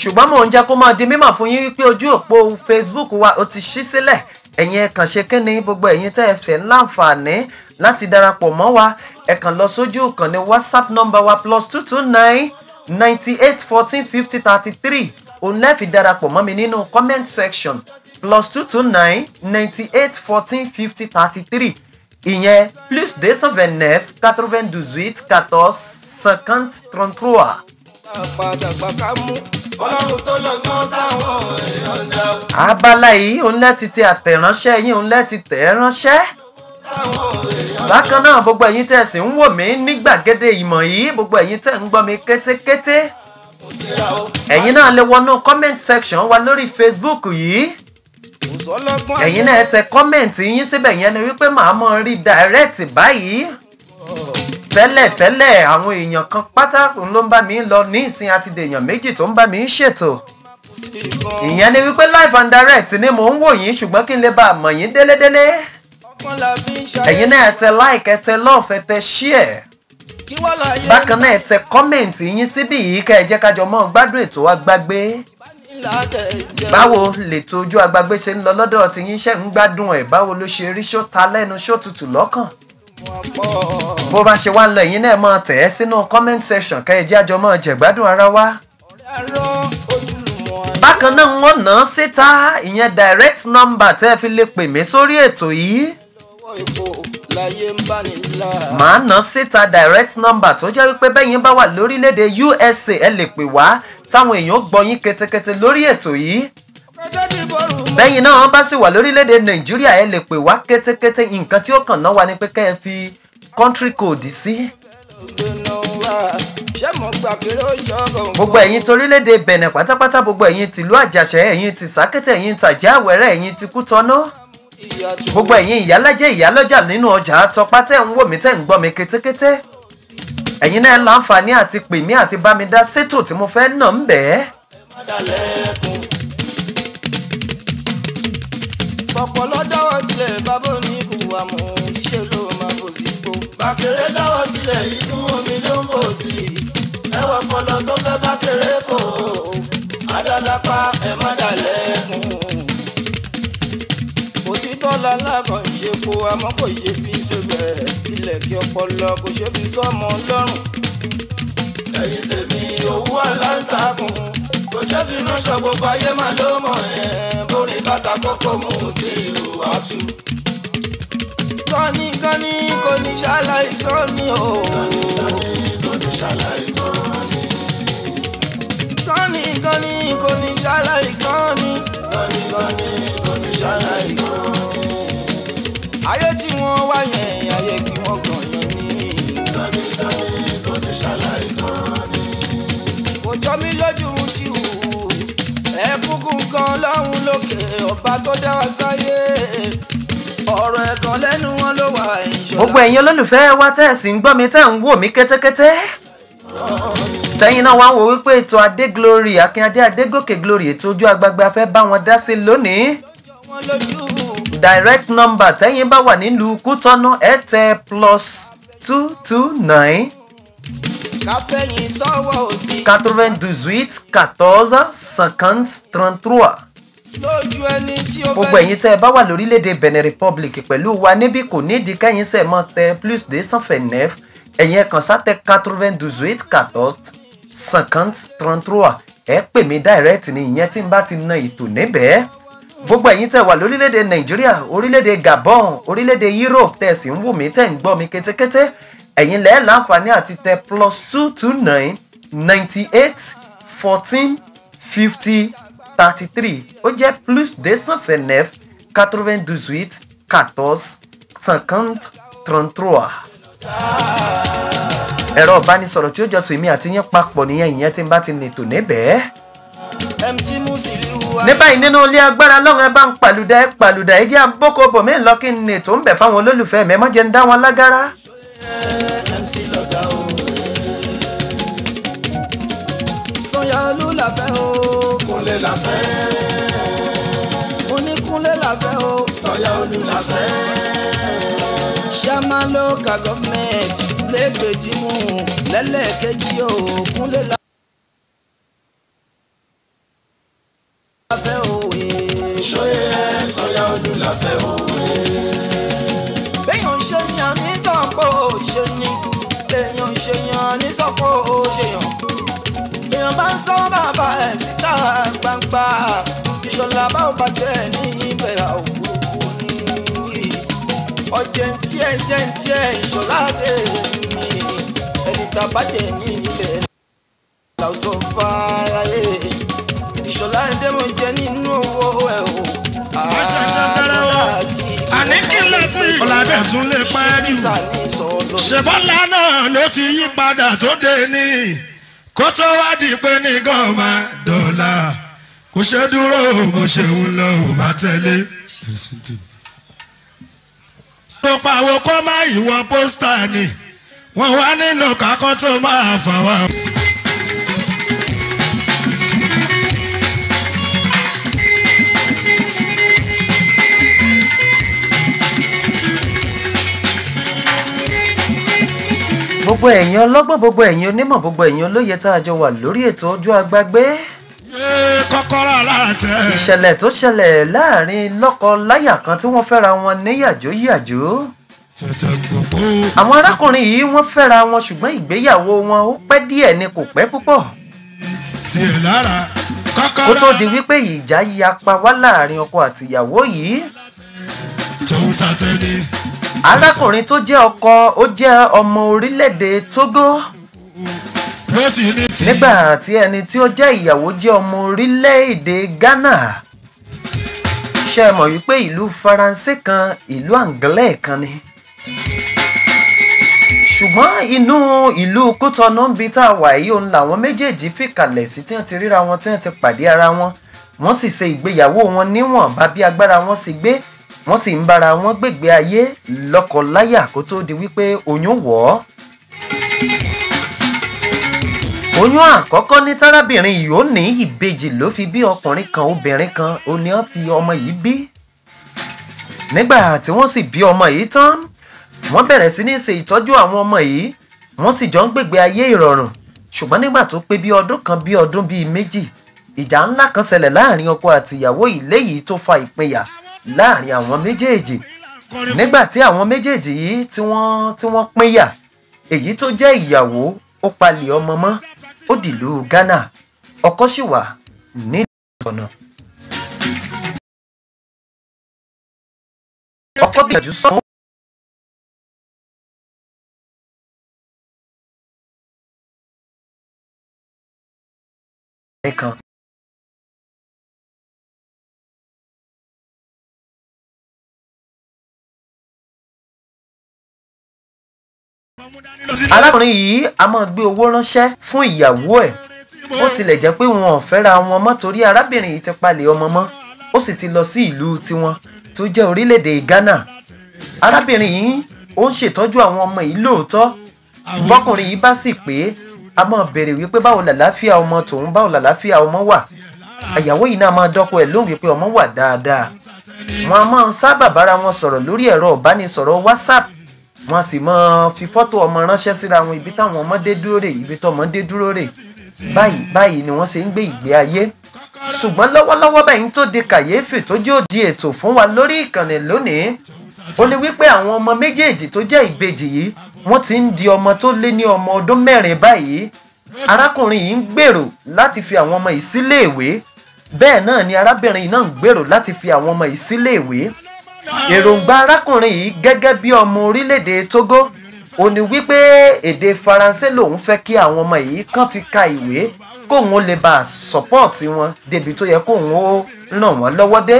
ṣùgbọ́n mò ń jẹ́ kó máa di mímọ̀ fún yín wípé ojú òpó facebook wa ó ti ṣí sílẹ̀. Ẹ̀yin ẹ̀ kàn ṣe kíni gbogbo ẹ̀yin tẹ́ ẹ fẹ́ láǹfààní láti darapọ̀ mọ́ wa ẹ kàn lọ sójú ìkànnì whatsapp number wa plus two two nine ninety eight fourteen fifty thirty three. Òun lẹ́ẹ̀fi darapọ̀ mọ́ mi nínú comment section plus two two nine ninety eight fourteen fifty thirty three ìyẹn plus deux cent vingt neuf quatre vingt dix-huit quatorze cinquante dá o. abala yìí òun lẹ́ti tẹ àtẹ̀ránṣẹ́ yín òun lẹ́ti tẹ̀ ẹ́ ránṣẹ́. bákan náà gbogbo ẹ̀yin tẹ̀ sí ń wò mí ní gbàgede ìmọ̀ yìí gbogbo ẹ̀yin tẹ̀ ń gbọ́ mi kétékété. ẹ̀yin náà lè wọnú comment section wa lórí facebook yìí. Ẹ̀yin náà tẹ comment yín síbẹ̀ yẹn ni wípé màá mọ̀ rí direct báyìí. tẹ́lẹ̀ tẹ́lẹ̀ àwọn èèyàn kan pátá ló ń bá mi lọ. Ní ìsìn àti dèèyàn méjì tó ń bá mi ṣètò. Ìyẹn ni wípé live and direct ni mò ń wò yín ṣùgbọ́n kí n lè bá a mọ̀ yín délédélé. Ẹ̀yin náà ẹ tẹ like ẹ tẹ love ẹ tẹ share. Bákan náà ẹ tẹ comment yín síbí yìí kẹ́ ẹ jẹ́ kájọ mọ́ gbádùn ètò dẹ̀ jẹ́. Báwo lètò ojú agbágbé ṣe ń lọ lọ́dọ̀ tí yín ṣe ń gbádùn ẹ̀? Báwo ló ṣe rí? Ṣó ta lẹ́nu? Ṣó tutù lọ́kàn? Bó bá ṣe wá lọ ẹ̀yin náà máa tẹ̀ ẹ́ sínú comment section kẹ́ ẹ jẹ́ àjọ máa jẹ̀gbádùn ara wa. Bákan náà wọ́n ná síta. Ìyẹn direct number tẹ́ ẹ fi lè pè mí sórí ètò yìí. Màá ná síta direct number tó jẹ́ wípé bẹ́yìn bá wà lórílẹ̀‐èdè usa ẹ lè pè wá táwọn èèyàn gbọ́ yín ketekete lórí ètò yìí. Bẹ́yìn náà bá sì wà lórílẹ̀‐èdè nàìjíríà ẹ lè pè wá ketekete nǹkan tí ó kàn náà wá ni pé kẹ́ ẹ fi country code sí. Gbogbo ẹ̀yin torílẹ̀‐èdè bẹ̀nẹ̀ pátápátá gbogbo ẹ̀yin tìlú àjàṣẹ́ ẹ̀yin ti sàkẹ́tẹ̀ ẹ̀yin tàjẹ́ àwẹ̀rẹ̀ ẹ̀yin ti kú tọ́ná gbogbo ẹ̀yin ìyálẹ́jẹ́ ìyálọ́jà nínú ọjà àtọpá tẹ̀ ń wò mí tẹ̀ ń gbọ́ mi ketekete ẹ̀yin náà láǹfààní àti pè mí àti bá mi dá sétò tí mo fẹ́ nà ń bẹ́ẹ̀. pọ̀pọ̀lọ́ dáwọ́ tilẹ̀ bábọ̀ ní ìhùwà mọ̀ iṣẹ́ ló máa bò sí ipò. bàkèrè dáwọ́ tilẹ̀ inú omi ló ń bò sí. ẹwà pọlọ tó fẹ́ bàkèrè fò. adálapá ẹ má dà lẹ́kùn. òtítọ́ lalákan ṣe po àmọ́ kò ṣe fi ṣèbẹ̀rẹ̀ ilẹ̀ kí ọpọlọ kò ṣe fi sọ́mọ lọ́rùn. ẹ̀yin tèmi owó aláǹtakùn kò ṣe fi ránṣọ gbogbo ayé máa ló mọ̀ ẹ́ bórí bàtà kókó mú tí ìhùwà gani gani kò ní ṣàlàyé gani o. gani kò ní ṣàlàyé gani. gani gani kò ní ṣàlàyé gani. gani gani kò ní ṣàlàyé gani. Ayé tí wọ́n wá yẹn ayé kí wọ́n kàn yín ní. gani kò ní ṣàlàyé gani. kò jọ mí lójú tí wù ú ẹ kúkú kan lọ́hùn lókè ọba tó dá wa sáyé ọ̀rọ̀ ẹ̀kan lẹ́nu wọn ló wà ìṣọ̀lá. gbogbo ẹ̀yin olólùfẹ́ wa tẹ́ ẹ̀ sì ń gbọ́ mi tẹ́ ẹ̀ ń wò mí kétékété tẹ́yìn náà wá ń wò wípé ètò adé glory akínyadé adégòkè glory ètò ojú agbágbá fẹ́ bá wọn dá sí lónìí direct number tẹ́yìn bá wà nílùú kútọ́nù ẹ̀ tẹ plus two two nine. Káfẹ́yìn sọ́wọ́ òsì. quatre-vingt-dix-huit quatorze cinquante trente-trois. Lójú ẹni tí ó gbogbo ẹ̀yin tẹ́ ẹ bá wà lórílẹ̀‐èdè benin republic pẹ̀lú wa níbí kò nídìí kẹ́yìn sẹ̀ mọ́ tẹ plus deux cent vingt-neuf ẹ̀yin ẹ̀kan sátẹ quatre-vingt-dix-huit quatorze cinquante trente-trois. Ẹ pè mí direct ní ìyẹn tí n bá ti na ètò níbẹ̀ gbogbo ẹ̀yin tẹ́ wà lórílẹ̀‐èdè nàìjíríà orílẹ̀‐èdè gabon orílẹ̀‐èdè europe tẹ́ sì ń wò mí tẹ́ ń gbọ́ mi kétékété ẹ̀yin lẹ́ẹ̀ láǹfààní àti tẹ plus two two nine ninety eight fourteen fifty thirty three ó jẹ́ plus deux cent vingt-neuf quatre-vingt-dix-huit quatorze cinquante trente-trois. ẹ̀rọ ìbánisọ̀rọ̀ tí ó jọ tèmi àti yín papọ̀ nìyẹn ìyẹn tí n bá ti nètò níbẹ̀. mc musiliu wa ní báyìí nínú ilé agbára lọ́run ẹ bá ń pàlùdà ẹ pàlùdà ẹ jẹ́ àbókò bòmí lọ kí n nètò ń bẹ̀ fáwọn olólùfẹ́ mi ẹ má jẹ́ ń dá wọn lágara. o. sọyàlú làfẹ́ o. kúnlẹ̀ làfẹ́. mo ní kúnlẹ̀ làfẹ́ o. sọyàlú làfẹ́. chairman local government lẹ́gbẹ̀dìmú lẹ́lẹ́kẹ̀jì o. làfẹ́. láfẹ́ ṣóyè sọyà ọdún láfẹ́ òwe. béèyàn ṣe ni àní sọ̀pọ̀ ṣe ni béèyàn ṣe yan àní sọ̀pọ̀ ṣèyàn. èèyàn bá ń sọ bàbá ẹ̀ síta gbangba ìṣọ̀lá bá ò bàjẹ́ ní ibẹ̀ òkúrukú ní. ń ń ní jẹ́ nínú ìfọ̀làdẹ̀ tún lè pẹ́ jù. ṣèbọ́lá náà ló ti yí padà tó dé ní kó tó wá di pé ní gọ́ọ̀mà dọ́là kò ṣe dúró bó ṣe ń lọ ò bá tẹ̀lé. tó pàwọ́ kó má ìwọ pósítà ni wọ́n wá nínú kákọ́ tó máa fà wá. Gbogbo ẹ̀yin ọlọ́gbọ́n gbogbo ẹ̀yin onímọ̀ gbogbo ẹ̀yin olóye tá a jọ wà lórí ètò ojú agbágbé. Kọ́kọ́rọ́ aláàtẹ̀. ìṣẹ̀lẹ̀ tó ṣẹlẹ̀ láàárín lọ́kọ-láyà kan tí wọ́n fẹ́ra wọn ní yàjóyàjó. Àwọn arákùnrin yìí wọ́n fẹ́ra wọn ṣùgbọ́n ìgbéyàwó wọn ó pẹ́ díẹ̀ ni kò pẹ́ púpọ̀. Tiẹ̀ lára kó kọ́kọ́rọ́ tó di wípé ìjà yapa wá láàárín ọkọ àtìyàwó yìí. Tòun tàtẹ́ ni. Arákùnrin tó jẹ́ ọkọ ó jẹ́ ọmọ orílẹ̀-èdè Togo nígbà tí ẹni tí ó jẹ́ ìyàwó jẹ́ ọmọ orílẹ̀-èdè Ghana. Ṣe mọ̀ wípé ìlú Faransé kan ìlú Anglais kan ni. Ṣùgbọ́n inú ìlú Kútọ́nù bi tá a wà yìí òun làwọn méjèèjì fìkàlẹ̀ sí tí wọ́n ti ríra wọn tí wọ́n ti pàdé ara wọn. Wọ́n sì ṣe ìgbéyàwó wọn níwọ̀nba bí agbára wọn sì gbé wọ́n sì ń bára wọn gbègbè ayé lọ́kọláya kó tó di wípé oyún wọ̀ ọ́. Oyún àkọ́kọ́ ní tárábìnrin yìí ó ní ìbejì ló fi bí ọkùnrin kan obìnrin kan ó ní wọ́n fi ọmọ yìí bí. Nígbà tí wọ́n sì bí ọmọ yìí tán wọ́n bẹ̀rẹ̀ sí ní ṣe ìtọ́jú àwọn ọmọ yìí. Wọ́n sì jọ ń gbègbè ayé ìrọ̀rùn. Ṣùgbọ́n nígbà tó pé bí ọdún kan bí ọdún bíi méjì ìjà ńlá kan ṣẹlẹ̀ láàárín ọkọ àti ìyàwó yìí tó fa ìpínyà láàárín àwọn méjèèjì nígbà tí àwọn méjèèjì yìí tí wọ́n tí wọ́n pínyà èyí tó jẹ́ ìyàwó ó palẹ̀ ọmọ mọ́ ó dìlú Ghana ọkọ sì wà nílùú ọ̀nà. ọkọ gbìyànjú sọ́wọ́ arákùnrin yìí a máa gbé owó ránṣẹ́ fún ìyàwó ẹ̀. Ó tilẹ̀ jẹ́ pé wọn ò fẹ́ra wọn mọ́ torí arábìnrin yìí ti palẹ̀ ọmọ mọ́. Ó sì ti lọ sí ìlú tiwọn tó jẹ́ orílẹ̀-èdè Ghana. Arábìnrin yìí ó ń ṣètọ́jú àwọn ọmọ yìí lóòótọ́. Bọ́kùnrin yìí bá sì pé a máa béèrè wípé báwo làlàáfíà ọmọ tòun báwo làlàáfíà ọmọ wà. Àyàwó yìí náà máa dọ́kọ ẹ̀ lóhùn wípé ọmọ wà dáadáa. Wọn a máa sábà bára wọn sọ̀rọ̀ lórí ẹ̀rọ ìbánisọ̀rọ̀ WhatsApp wọn sì máa fi fọ́tò ọmọ ránṣẹ́ síra wọn ibi táwọn ọmọ dé dúró rè ibi tó ọmọ dé dúró rè. Báyìí báyìí ni wọ́n ṣe ń gbé ìgbé ayé. Ṣùgbọ́n lọ́wọ́lọ́wọ́ báyìí tó di kàyéfì tó jẹ́ òdi ètò fún wa lórí ìkànnì lónìí ó ní wípé àwọn ọmọ méjèèjì tó jẹ́ ìbejì yìí wọ́n ti ń di ọmọ tó lé ní ọmọ ọdún mẹ́rin báyìí. Arákùnrin yìí ń gbèrò láti fi àwọn ọmọ yìí sílé ìwé. Bẹ́ẹ̀ náà ni arábìnrin yìí náà ń gbèrò láti fi àwọn ọmọ yìí sílé ìwé èròǹgbà arákùnrin yìí gẹ́gẹ́ bí ọmọ orílẹ̀-èdè Togo ó ní wípé èdè Faransé lòun fẹ́ kí àwọn ọmọ yìí kàn fi ka ìwé kóun lè bá sọ́pọ́ọ̀tì wọn débi tó yẹ kóun ó ràn wọ́n lọ́wọ́ dé.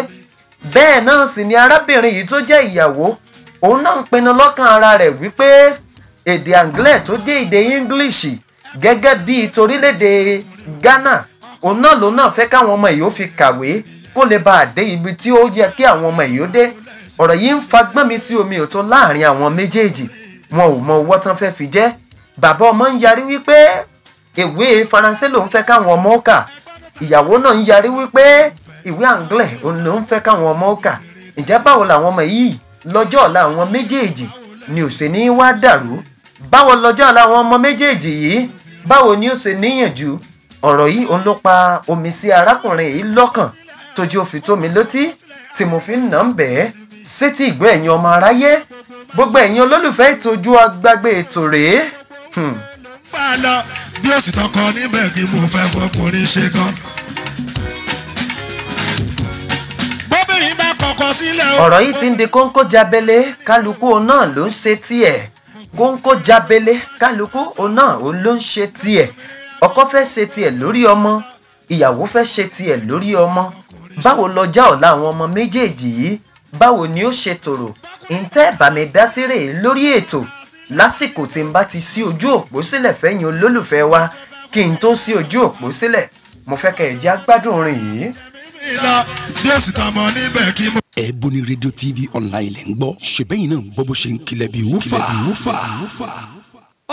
Bẹ́ẹ̀ náà sì ni arábìnrin yìí tó jẹ́ ìyàwó òun náà ń pinnu lọ́kàn ara rẹ̀ wípé èdè anglais tó jẹ́ èdè english gẹ́gẹ́ bíi torílẹ̀-èdè ghana òun náà lòun náà fẹ́ káwọn ọmọ yìí ó fi kàwé kó lè bá a dé ibi tí ó yẹ kí àwọn ọmọ yìí ó dé ọ̀rọ̀ yìí ń fagbọ́n mi sí omi òtó láàárín àwọn méjèèjì. Wọn ò mọ owó tán fẹ́ fi jẹ́. Bàbá ọmọ ń yarí wípé ìwé faransé lòun fẹ́ káwọn ọmọ ó kà. Ìyàwó náà ń yarí wípé ìwé anglais òun lòun fẹ́ káwọn ọmọ ó kà. Ǹjẹ́ báwo làwọn ọmọ yìí lọ́jọ́ ọ̀la àwọn méjèèjì ni ò ṣe ní wá dàrú? Báwo lọ́jọ́ ọ̀la àwọn ọmọ méjèèjì yìí? Báwo ni ó ṣe níyànjú? Ọ̀rọ̀ yìí òun ló pa omi sí arákùnrin yìí lọ́kàn tójú òfin tó mi létí tí mo fi ń nà ń bẹ́ẹ̀ sétí ìgbọ́ ẹ̀yin ọmọ aráyé gbogbo ẹ̀yin olólùfẹ́ ètò ojú agbágbé ètò rèé. Hmm. bí ó sì tọkọ níbẹ̀ kí mo fẹ́ fọkùnrin ṣe gan. bóbìnrin bá kọkọ sílẹ̀ o. ọ̀rọ̀ yìí ti ń di kóńkó jábélé kálukú òun náà ló ń ṣe tiẹ̀ kóńkó jábélé kálukú òun náà òun ló ń ṣe tiẹ̀ ọkọ fẹ́ ṣe tiẹ̀ lórí ọmọ ìyàwó fẹ́ ṣe tiẹ̀ lórí ọmọ báwo lọ́jà ọ̀la àwọn ọmọ méjèèjì yìí báwo ni ó ṣe tòrò ǹtẹ́ dá sí rèé lórí ètò lásìkò tí n bá ti sí ojú òpó sílẹ̀ fẹ́yìn olólùfẹ́ wa kí n tó sí ojú òpó sílẹ̀ mo fẹ́ kẹ́ ẹ̀ jẹ́ agbádùn orin yìí. mo. Ebony Radio TV online lẹ́ ń gbọ́ ṣèbẹ́yìn náà ń gbọ́ bó ṣe ń kilẹ̀ bí wúfà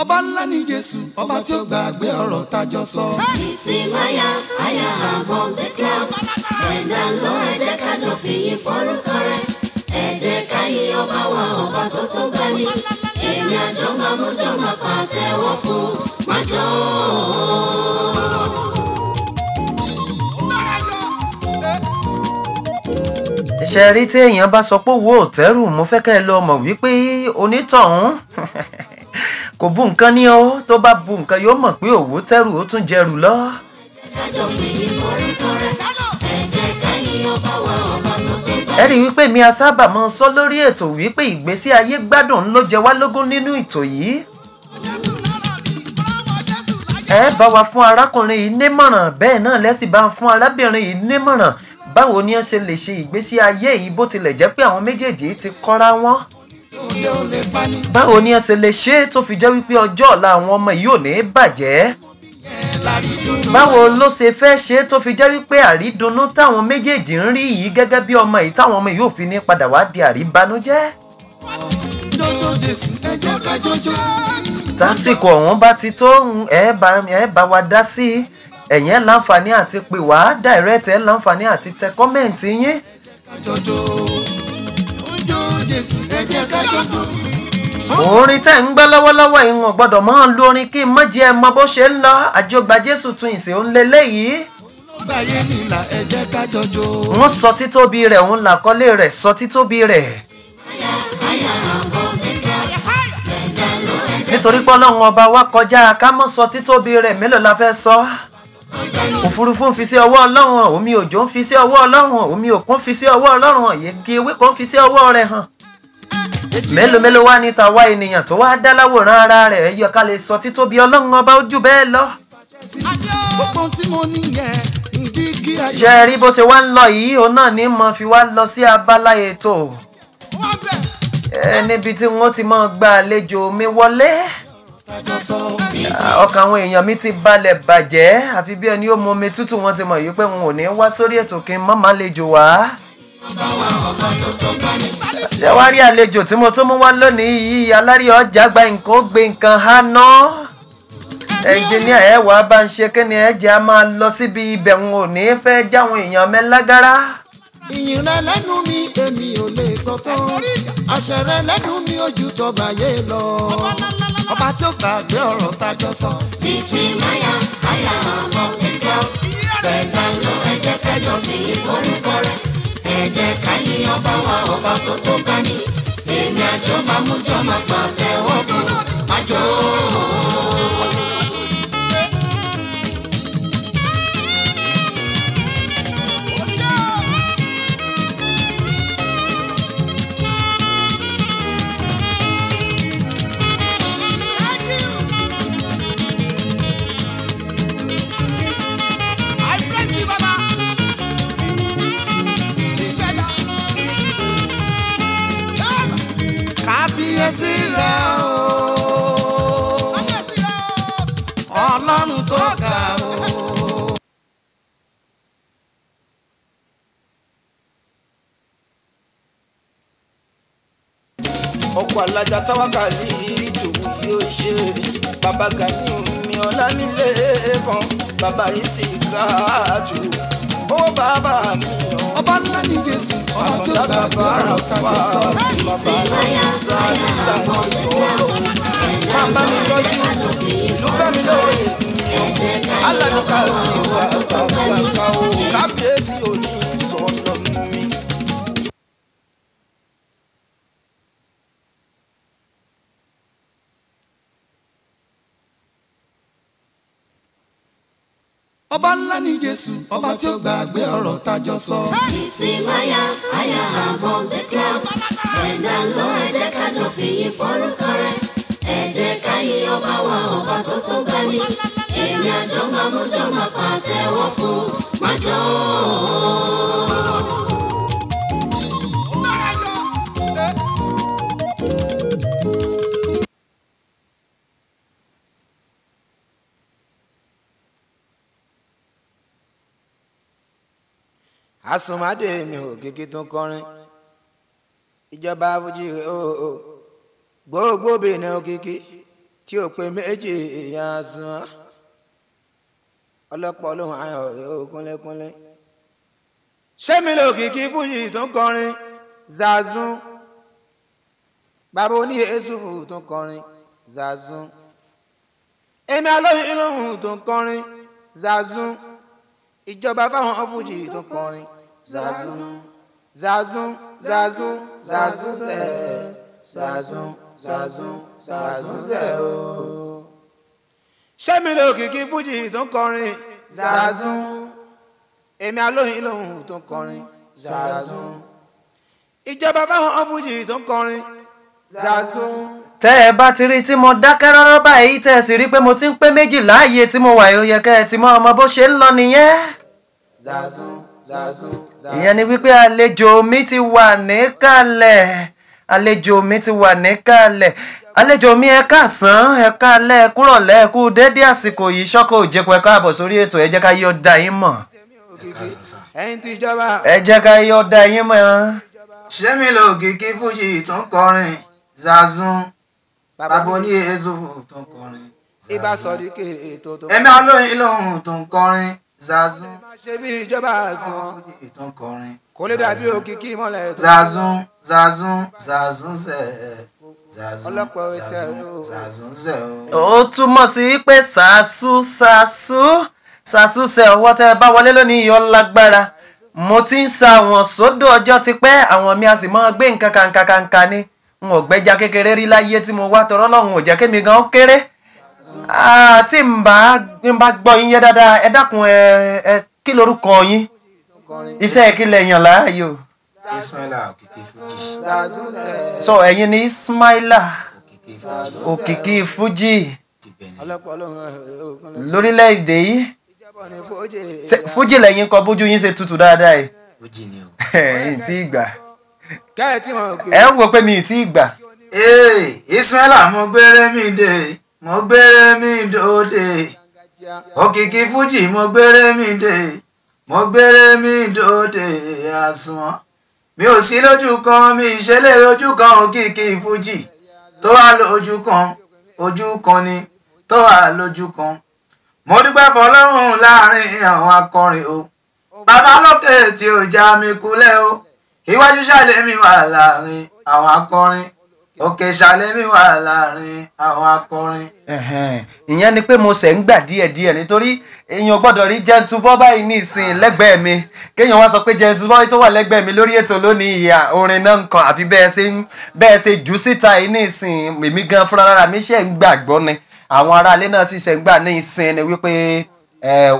ọba ńlá ni jésù ọba tí ó gbàgbé ọ̀rọ̀ tájọ sọ. Ìsìnmáyà àyà àbọ̀ bẹ́kẹ́ ẹ̀dá ló ẹ jẹ́ ká jọ fìyí forúkọ rẹ̀ ẹ jẹ́ ká yí ọba wa ọba tó tó gbani èmi àjọ máa mú jọ máa pàtẹ́wọ́ fún májọ́. ṣe rí tí èèyàn bá sọ pé owó òtẹ́rù mo fẹ́ kẹ́ ẹ lọ mọ̀ wípé onítọ̀hún <laughs> kò bu nǹkan ní o tó bá bu nǹkan yóò mọ̀ pé òwò tẹ́rù ó tún jẹrù lọ. fìyí ẹ jẹ́ ká yí ọba wa ọba tó tó gbani. ẹ rí i wípé mi a sábà máa sọ lórí ètò wípé ìgbésí ayé gbádùn ló jẹ wá lógún nínú ètò yìí. ẹ bá wa fún arákùnrin yìí nímọ̀ràn bẹ́ẹ̀ náà lẹ́sìn bá fún arábìnrin yìí nímọ̀ràn báwo ni ẹ ṣe lè ṣe ìgbésí ayé yìí bó tilẹ̀ jẹ́ pé àwọn méjèèjì ti kọ́ra wọn. báwo ni ẹ ṣe lè ṣe é tó fi jẹ́ wípé ọjọ́ ọ̀la àwọn ọmọ yìí ò ní bàjẹ́. Báwo ló ṣe fẹ́ ṣe tó fi jẹ́ wípé àrídunnú táwọn méjèèjì ń rí yìí gẹ́gẹ́ bí ọmọ yìí táwọn ọmọ yìí ò fi ní padà wá di àríbanújẹ́. tásìkò ọ̀hún bá ti tó ẹ bá wa dá sí i láǹfààní àti pè wá direct ẹ̀ láǹfààní àti tẹ kọ́mẹ̀ǹtì yín. ẹ jẹ́ ká jójó. Orin tẹ́ ń gbọ́ lọ́wọ́lọ́wọ́ ìwọ̀n gbọ́dọ̀ máa lu orin kí n mọ̀ jẹ́ mọ bó ṣe ń lọ àjọgbà jésù tún ìsè ń lélẹ̀ yìí. wọ́n sọ títóbi rẹ̀ òun làkọ́lé rẹ̀ sọ títóbi rẹ̀. nítorí pé ọlọ́run ọba wa kọjá ká mọ́ sọ títóbi rẹ̀ mélòó la fẹ́ sọ. òfurufú ń fi sí ọwọ́ ọlọ́run omi òjò ń fi sí ọwọ́ ọlọ́run omi òkun fi sí ọwọ́ ọlọ́run. Mélòó mélòó wá ní tàwa ènìyàn tó wá dá láwòrán ara rẹ̀? Ẹ yọ ká lè sọ títóbi ọlọ́run ọba ojú bẹ́ẹ̀ lọ. ṣe rí bó ṣe wá ń lọ yìí? Òun náà ní mo fi wá lọ sí abala ètò. Níbi tí wọ́n ti máa gba àlejò mi wọlé. Ọkàn àwọn èèyàn mi ti balẹ̀ bàjẹ́. Àfi bí ẹni ó mu omi tútù wọn ti mọ̀ yìí pé wọn ò ní wá sórí ètò kí n má má lejò wá. Ṣé wàá rí àlejò tí mo tún mú wá lónìí yìí alárí ọjà gba nǹkan ó gbé nǹkan há ná. ẹnjìníà ẹ wàá bá ń ṣe kíni ẹ jẹ́ a máa lọ síbi ibẹ̀ wọn ò ní fẹ́ jáwọn èèyàn mi lágara. ìyìn rẹ lẹ́nu mi èmi ò lè sọ tán àṣẹ rẹ lẹ́nu mi ojú tọba yé lọ ọba tó gbàgbé ọ̀rọ̀ tájọ sọ. Bíjì máyà àyà ọmọ kíkọ́. Bẹ̀ẹ̀ta lọ ẹ jẹ́ kájọ fìyí forúkọ rẹ̀. Ọba wa ọba tó tó ní. Èmi àjọ máa mú jọ máa pàtẹ́wọ́ fún àjọ. Bíjì máyà àsùnmádé mi ò kékeré tó kọrin. Ìjọba fújì ooo gbogbo bìnrin òkìkí tí ò pé méjì èèyàn sùn ọlọ́pàá olóhùn ayọ̀ yóò kúnlẹ̀kúnlẹ̀ sẹ́mi lò kìkì fújì tó kọrin? Zazun bàbá oní Yésùfù tó kọrin. Zazun èmi alóyún lóhùn tó kọrin. Zazun ìjọba fáwọn fújì tó kọrin zazun zazun zazun zazun sẹ zazun zazun zazun sẹ o. sẹ́mi ló kìkì fújì tó kọrin zazun èmi alóyin lòun tó kọrin zazun ìjọba fáwọn fújì tó kọrin zazun. tẹ́ ẹ bá ti rí tí mo dákẹ́ rọ́rọ́ báyìí tẹ́ ẹ sì rí pé mo ti ń pé méjì láàyè tí mo wà yóò yẹ kẹ́ ẹ ti mọ ọmọ bó ṣe ń lọ nìyẹn. zazun zazun. Ìyẹn ni wípé àlejò mi ti wà níkàlẹ̀. Àlejò mi ti wà níkàlẹ̀. Àlejò mi ẹ káàsán ẹ káalẹ́ ẹ kúrọ̀lẹ́ ẹ kú dédé àsìkò yìí. Ṣọ́kọ̀ òjẹ̀kọ ẹ káàbọ̀ sórí ètò. Ẹ jẹ́ ká yọ da yín mọ̀. Ẹ jẹ́ ká yọ da yín mọ̀. Sẹ́mi ló kìkì fújì tó ń kọrin? Zazun. Bàbá oní Yésùfù tó ń kọrin. ẹ̀mí olóyin lòun tó ń kọrin zazun. ṣe bí ìjọba tó ń kọrin. kò lè dàbí òkìkí mọ́lẹ̀ zazun zazun zazun sẹ̀. Zazun zazun o. zazun sẹ̀ o. ó túmọ̀ sí pé ṣàṣù ṣàṣù ṣàṣù ṣe ọwọ́ tẹ́ ẹ bá wọlé lónìí yọ lágbára. Mo ti ń sa àwọn sódò ọjọ́ ti pẹ́. Àwọn mi a sì máa gbé nǹkan kàǹkàǹkà ni. N ò gbẹ́jà kékeré rí láyé tí mo wá tọrọ lọ́hùn ò jẹ́ kémi gan kéré n bá n bá gbọ́ yín yé dáadáa ẹ dákun ẹ ẹ kí lorúkọ yín? Iṣẹ́ kí lẹ yàn láàyò? Ismaila òkìkí fújì so ẹ̀yin ni ismaila òkìkí fújì lórílẹ̀‐èdè yìí? Fújì lẹ́yìn kọ bójú yín ṣe tutù dáadáa yìí? Fújì ni o. ẹ̀yìn tí ì gbà. Tí ẹ̀ ń wo pé mi ì tí ì gbà ismaila mo gbére mi dé mo gbére mi dòde. Òkìkí fújì mo gbére mi dé. Mo gbére mi dòde àsùnwọ̀n. Mi ò sí lójú kan mi ìṣẹ̀lẹ̀ ojú kan òkìkí fújì. Tó wà lójú kan ojú kan ni. Tó wà lójú kan. Mo dúpẹ́ fọlọ́run láàárín àwọn akọrin o. Bàbá lókè tí ò já mi kulẹ̀ o. Iwájú ṣàlẹ̀ mi wà láàárín àwọn akọrin òkè ṣàlẹ̀ mi wà láàárín àwọn akọrin. Ìyẹn ni pé mo ṣẹ̀ ń gbà díẹ̀díẹ̀ nítorí èèyàn gbọ́dọ̀ rí jẹ́ntu bọ́ báyìí ní ìsìn lẹ́gbẹ̀ẹ́ mi. Kéèyàn wá sọ pé jẹ́ntu bọ́ tó wà lẹ́gbẹ̀ẹ́ mi lórí ètò lónìí ìyá orin náà nǹkan àfi bẹ́ẹ̀ ṣe ń bẹ́ẹ̀ ṣe jù síta yìí ní ìsìn èmi gan fúnra rárá mi ṣe ń gbàgbọ́ ni. Àwọn aráalé náà sì ṣe ń gbà ní ìsìn ni wípé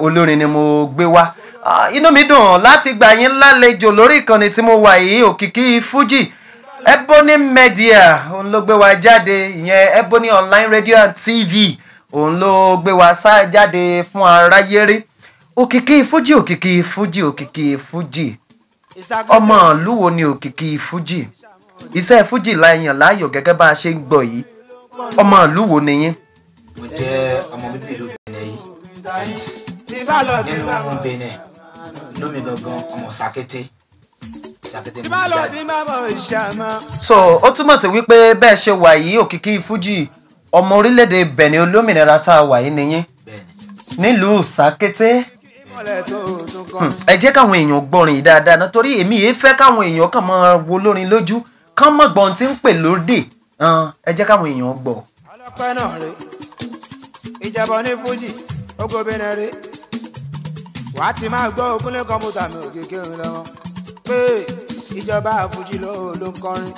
olórin ni mo gbé wá. Ah, inú mi dùn láti gbà yín lálejò lórí ìkànnì tí mo wà yìí òkìkí fújì ebony media òun ló gbé wa jáde. Ìyẹn ebony online radio and tv òun ló gbé wa sá jáde fún aráyé rí. Òkìkí fújì òkìkí fújì òkìkí fújì. Ọmọ ìlú wo ni òkìkí fújì? Iṣẹ́ fújì láyàn láàyò gẹ́gẹ́ bá a ṣe ń gbọ́ yìí. Ọmọ ìlú wo ni yín? Mo jẹ́ ọmọ bíbí ìlú benin yìí. Nínú benin. Lómi gangan ọmọ sàkété so ó túmọ̀ sí wípé bẹ́ẹ̀ ṣe wà yìí òkìkí fújì ọmọ orílẹ̀-èdè benin olómìnira tá a wà yìí bẹ́ẹ̀ni. Nílùú sàkété Hmm, ẹ jẹ́ káwọn èèyàn gbọ́rin dáadáa náà torí èmi yìí fẹ́ káwọn èèyàn kàn máa wo lórin lójú kán mọ̀ gbọ́n tí ń pè lóde. Ẹ jẹ́ káwọn èèyàn gbọ́. ọlọ́pẹ́ náà rè ìjọba ní fújì bẹ́ẹ̀ rè. Wàá ti máa gbọ́ òkúnlé kọ́mpútà mi ò kékeré lọ́wọ́ pé ìjọba fújì ló ló ń kọrin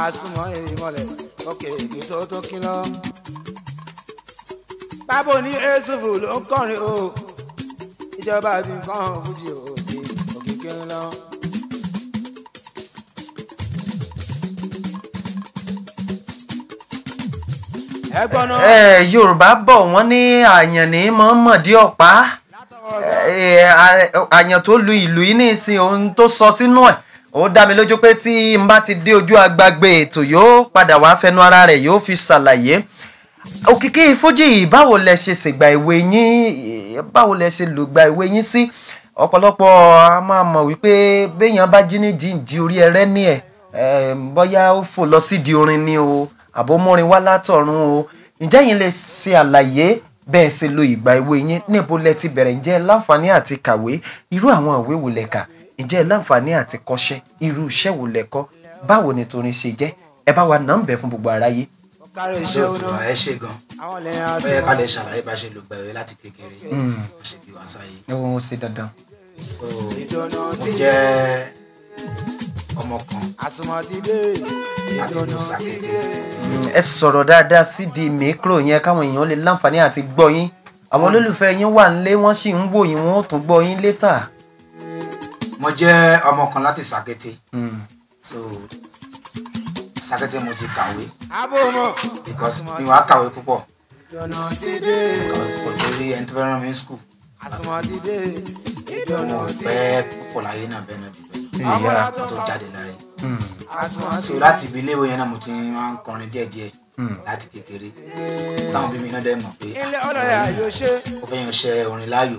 àsùnmọ́ ìmọ̀lẹ̀ òkè èké tó tó kí lọ. bábò ní èsùfù ló ń kọrin o ìjọba ti ń fújì òkè òkè lọ́wọ́. ẹgbọ́n náà. ẹ yorùbá bọ̀ wọ́n ní àyàn ní mọ̀ọ́mọ̀dí ọ̀pá àyàn tó lu ìlú yìí nísìn ohun tó sọ sínú ẹ̀ ó dá mi lójú pé tí n bá ti dé ojú agbágbé ètò yóò padà wá fẹnu ara rẹ̀ yóò fi ṣàlàyé òkìkí fújì báwo lẹ ṣe ṣègbà ìwé yín báwo lẹ ṣe lògbà ìwé yín sí ọ̀pọ̀lọpọ̀ a máa mọ̀ wípé béèyàn bá jí ní jíǹjí orí ẹrẹ́ ní ẹ̀ eh, bóyá ó fò lọ sídìí orin ni o àbómọ́rin wá látọ̀run o ǹjẹ́ yín lè ṣe àlàyé bẹ́ẹ̀ ṣe lo ìgbà ìwé yín. Níbo lẹ ti bẹ̀rẹ̀? Ǹjẹ́ láǹfààní àti kàwé? Irú àwọn ìwé wo lẹ kà? Ǹjẹ́ láǹfààní àti kọ́ṣẹ́? Irú iṣẹ́ wo lẹ kọ́? Báwo ni torin ṣe jẹ́? Ẹ bá wa nà ń bẹ̀ fún gbogbo aráyé. ọ̀nà ẹ ṣe gan. Ó yẹ ká àti lè ṣàlàyé bá ṣe lò gbẹ̀rẹ̀ láti kékeré. Ṣe bí sáyé. Ó ṣe dandan. so ìdùnnú mo tí jẹ́ ọmọ kan láti sàkété. Ẹ sọ̀rọ̀ dáadáa sí di micro yẹn káwọn èèyàn lè láǹfààní àti gbọ́ yín. Àwọn olólùfẹ́ yín wà nílé wọ́n sì ń wò yín wọ́n ó tún gbọ́ yín létà. mo jẹ́ ọmọ kan láti sàkété. So sàkété mo ti kàwé. Because mi wàá kàwé púpọ̀. Kàwé púpọ̀ torí ẹni tó fẹ́ rán mi ní school. Mo pẹ́ púpọ̀ láyé náà bẹ́ẹ̀ náà ọmọ ìyá mo tó jáde láyé. Ti so láti ibi iléèwé yẹn náà mo ti máa ń kọrin díẹ̀díẹ̀ láti kékeré. Táwọn bí mi náà dẹ̀ mọ̀ pé ó fẹ́ yan ṣe orin láàyò.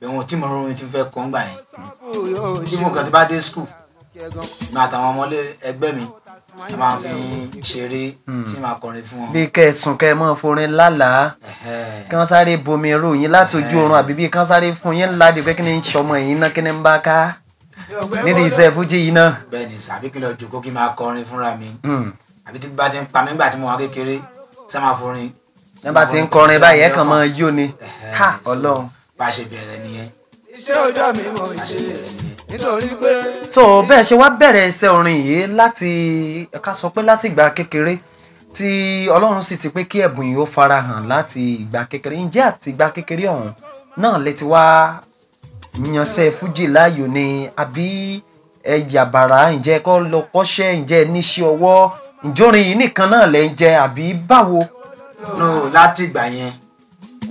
Pé wọn tí mo rún orin tí mo fẹ́ kọ́ ń gbà yẹn bí mo kàn ti bá dé school kẹgàn mi àtàwọn ọmọlé ẹgbẹ́ mi a máa fi ṣeré tí màá kọrin fún wọn. Bí kẹsùn kẹ mọ forin lálàá. Kí wọn sáré bomi ro yín látòjú oorun àbí bí kán sáré fún yín ńlá di pé kí ni ń ṣọmọ yín náà kí ni ń bá ká nídìí iṣẹ́ fújì yìí náà. bẹ́ẹ̀ ni sàbí kí n lọ jòkó kí n máa kọrin fúnra mi. Àbí tí bá ti ń pa mí nígbà tí mo wà kékeré tí a máa forin. Bá ti ń kọrin báyìí ẹ kàn máa yó ni. Ha Ọlọ́run. bá a ṣe bẹ̀rẹ̀ nìyẹn. Iṣẹ́ ọjọ́ mi mò ń bá a ṣe ṣe bẹ̀rẹ̀ nìyẹn. Nítorí pé so bẹ́ẹ̀ ṣe wá bẹ̀rẹ̀ iṣẹ́ orin yìí láti ká sọ pé láti ìgbà kékeré tí ọlọ́run sì ti pé kí ẹ̀bùn yìí ó farahàn láti ìgbà kékeré. Ǹjẹ́ àti ìgbà kékeré ọ̀hún náà lè ti wá yanṣẹ́ fújì láàyò ni àbí ẹ yàbàrá ǹjẹ́ kọ́ lọ kọ́ṣẹ́ ǹjẹ́ níṣẹ́ ọwọ́ ǹjẹ́ orin yìí nìkan náà lẹ́ ń jẹ àbí báwo. no láti ìgbà yẹn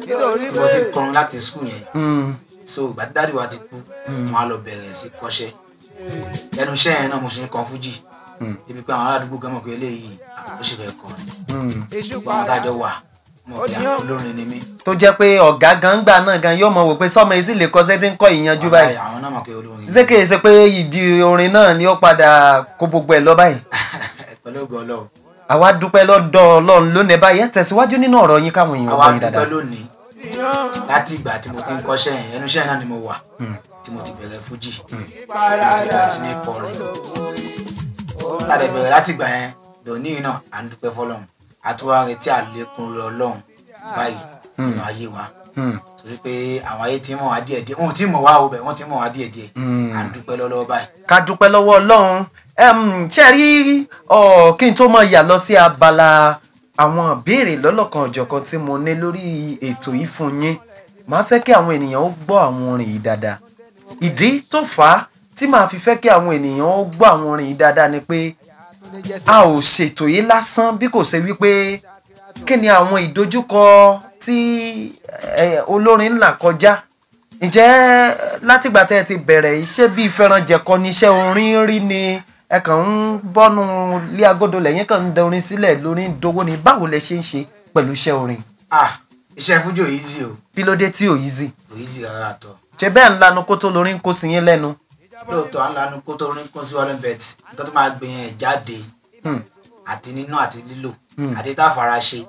tí mo ti kọrin láti skul yẹn Mm, so ìgbà tí dáàdi wa ti kú wọn á lọ bẹ̀rẹ̀ sí kọ́ṣẹ́. Ẹnu iṣẹ́ yẹn náà mo ṣe ń kan fújì. Débi pé àwọn aládùúgbò gan mọ̀ pé eléyìí ó sì fẹ́ kọrin. Gbọ́n tájọ wà olórin ni mí. Tó jẹ́ pé ọ̀gá gangba náà gan yóò mọ̀ wò pé sọ́mọ yìí sì lè kọ́ṣẹ́ tí ń kọ́ ìyanjú báyìí. àwọn náà mọ̀ pé olórin ni ṣé kìí ṣe pé ìdí orin náà ni ó padà kó gbogbo ẹ̀ lọ báyìí? <laughs> Pẹ̀lú ògo ọlọ́run. Àwa dúpẹ́ lọ́dọ̀ ọlọ́run lónìí báyìí. Ẹ tẹ̀síwájú nínú ọ̀rọ̀ yín káwọn èèyàn àwa gbọ́ yín dúpẹ́ dáadáa. lónìí. Láti ìgbà tí mo ti ń kọ́ṣẹ́ yẹn ẹnu iṣẹ́ náà ni mo wà tí mo ti bẹ̀rẹ̀ fújì. Mo ti bẹ̀rẹ̀ sí ní kọrin. Láti bẹ̀rẹ̀ láti ìgbà yẹn lónìí náà à ń dúpẹ́ fọlọ́run àtúwá retí àlékún rẹ ọlọ́run báyìí nínú ayé wa. Hmm. torí pé àwọn ayé tí mọ̀ wá díẹ̀ díẹ̀ wọn ò tí mọ̀ wá o bẹ̀ wọ́n ti mọ̀ wá díẹ̀ díẹ̀ à ń dúpẹ́ lọ́wọ́ báyìí. Ká dúpẹ́ lọ́wọ́ ọlọ́run. Ṣe rí kí n tó mọ yà lọ sí abala àwọn ìbéèrè lọ́lọ́kan ọ̀jọ̀kan tí mo ní lórí ètò yìí fún yín. Màá fẹ́ kí àwọn ènìyàn ó gbọ́ àwọn orin yìí dáadáa. Ìdí tó fà á tí màá fi fẹ́ kí àwọn ènìyàn ó gbọ́ àwọn orin yìí dáadáa ni pé a ò ṣètò yìí lásán bí kò ṣe wípé kí ni àwọn ìdojúkọ tí olórin ńlá kọjá. Ǹjẹ́ látìgbà tẹ́ ẹ ti bẹ̀rẹ̀ iṣẹ́ bíi fẹ́rànjẹ̀kọ ní iṣẹ́ orin rí ni? Ẹ kàn ń bọ́nu lé agodo lẹ́yìn kàn ń da orin sílẹ̀ lórí dowó ni. Báwo lẹ ṣe ń ṣe pẹ̀lú iṣẹ́ orin? Ah iṣẹ́ fújì ò easy o. Kí ló dé tí ò easy? Kò easy rárá àtọ̀ ṣe bẹ́ẹ̀ ń lanu kó tó lórí ń kó sí yín lẹ́nu lóòótọ́ à ń lanu kó tó rin kún sí wọlé bẹ́ẹ̀tì nǹkan tó máa gbé yẹn jáde. Hmm. àti nínú àti lílò. Àti tá a fara ṣe.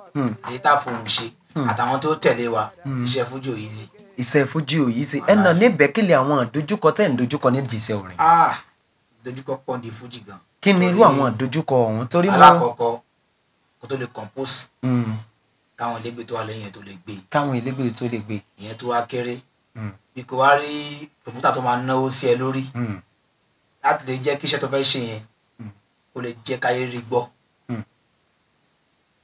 Àti tá a fohùn ṣe. Àtàwọn tó tẹ̀lé wa. Iṣẹ́ fújì ò easy. iṣẹ́ fújì ò easy ẹ nà níbẹ̀ kí lè àwọn àdójúkọ tẹ̀ ń dojúkọ nídìí iṣẹ́ orin. Ah! Dojúkọ pọ̀ ní fújì gan. kí ni irú àwọn àdójúkọ ọ̀hún? Torí mo alákọ̀ọ́kọ́ kó tó lè compose. Hmm. káwọn ilégbè tó wà lẹ́yìn ẹ̀ tó lè gbé. Káwọn elégbè tó lè gbé. Ìyẹn tó wá kéré. Hmm. Bí kò wá rí promoter tó máa náwó sí ẹ lórí. Hmm. láti lè jẹ́ kí iṣẹ́ tó fẹ́ ṣe yẹn kó lè jẹ́ káyé rí gbọ́. Hmm.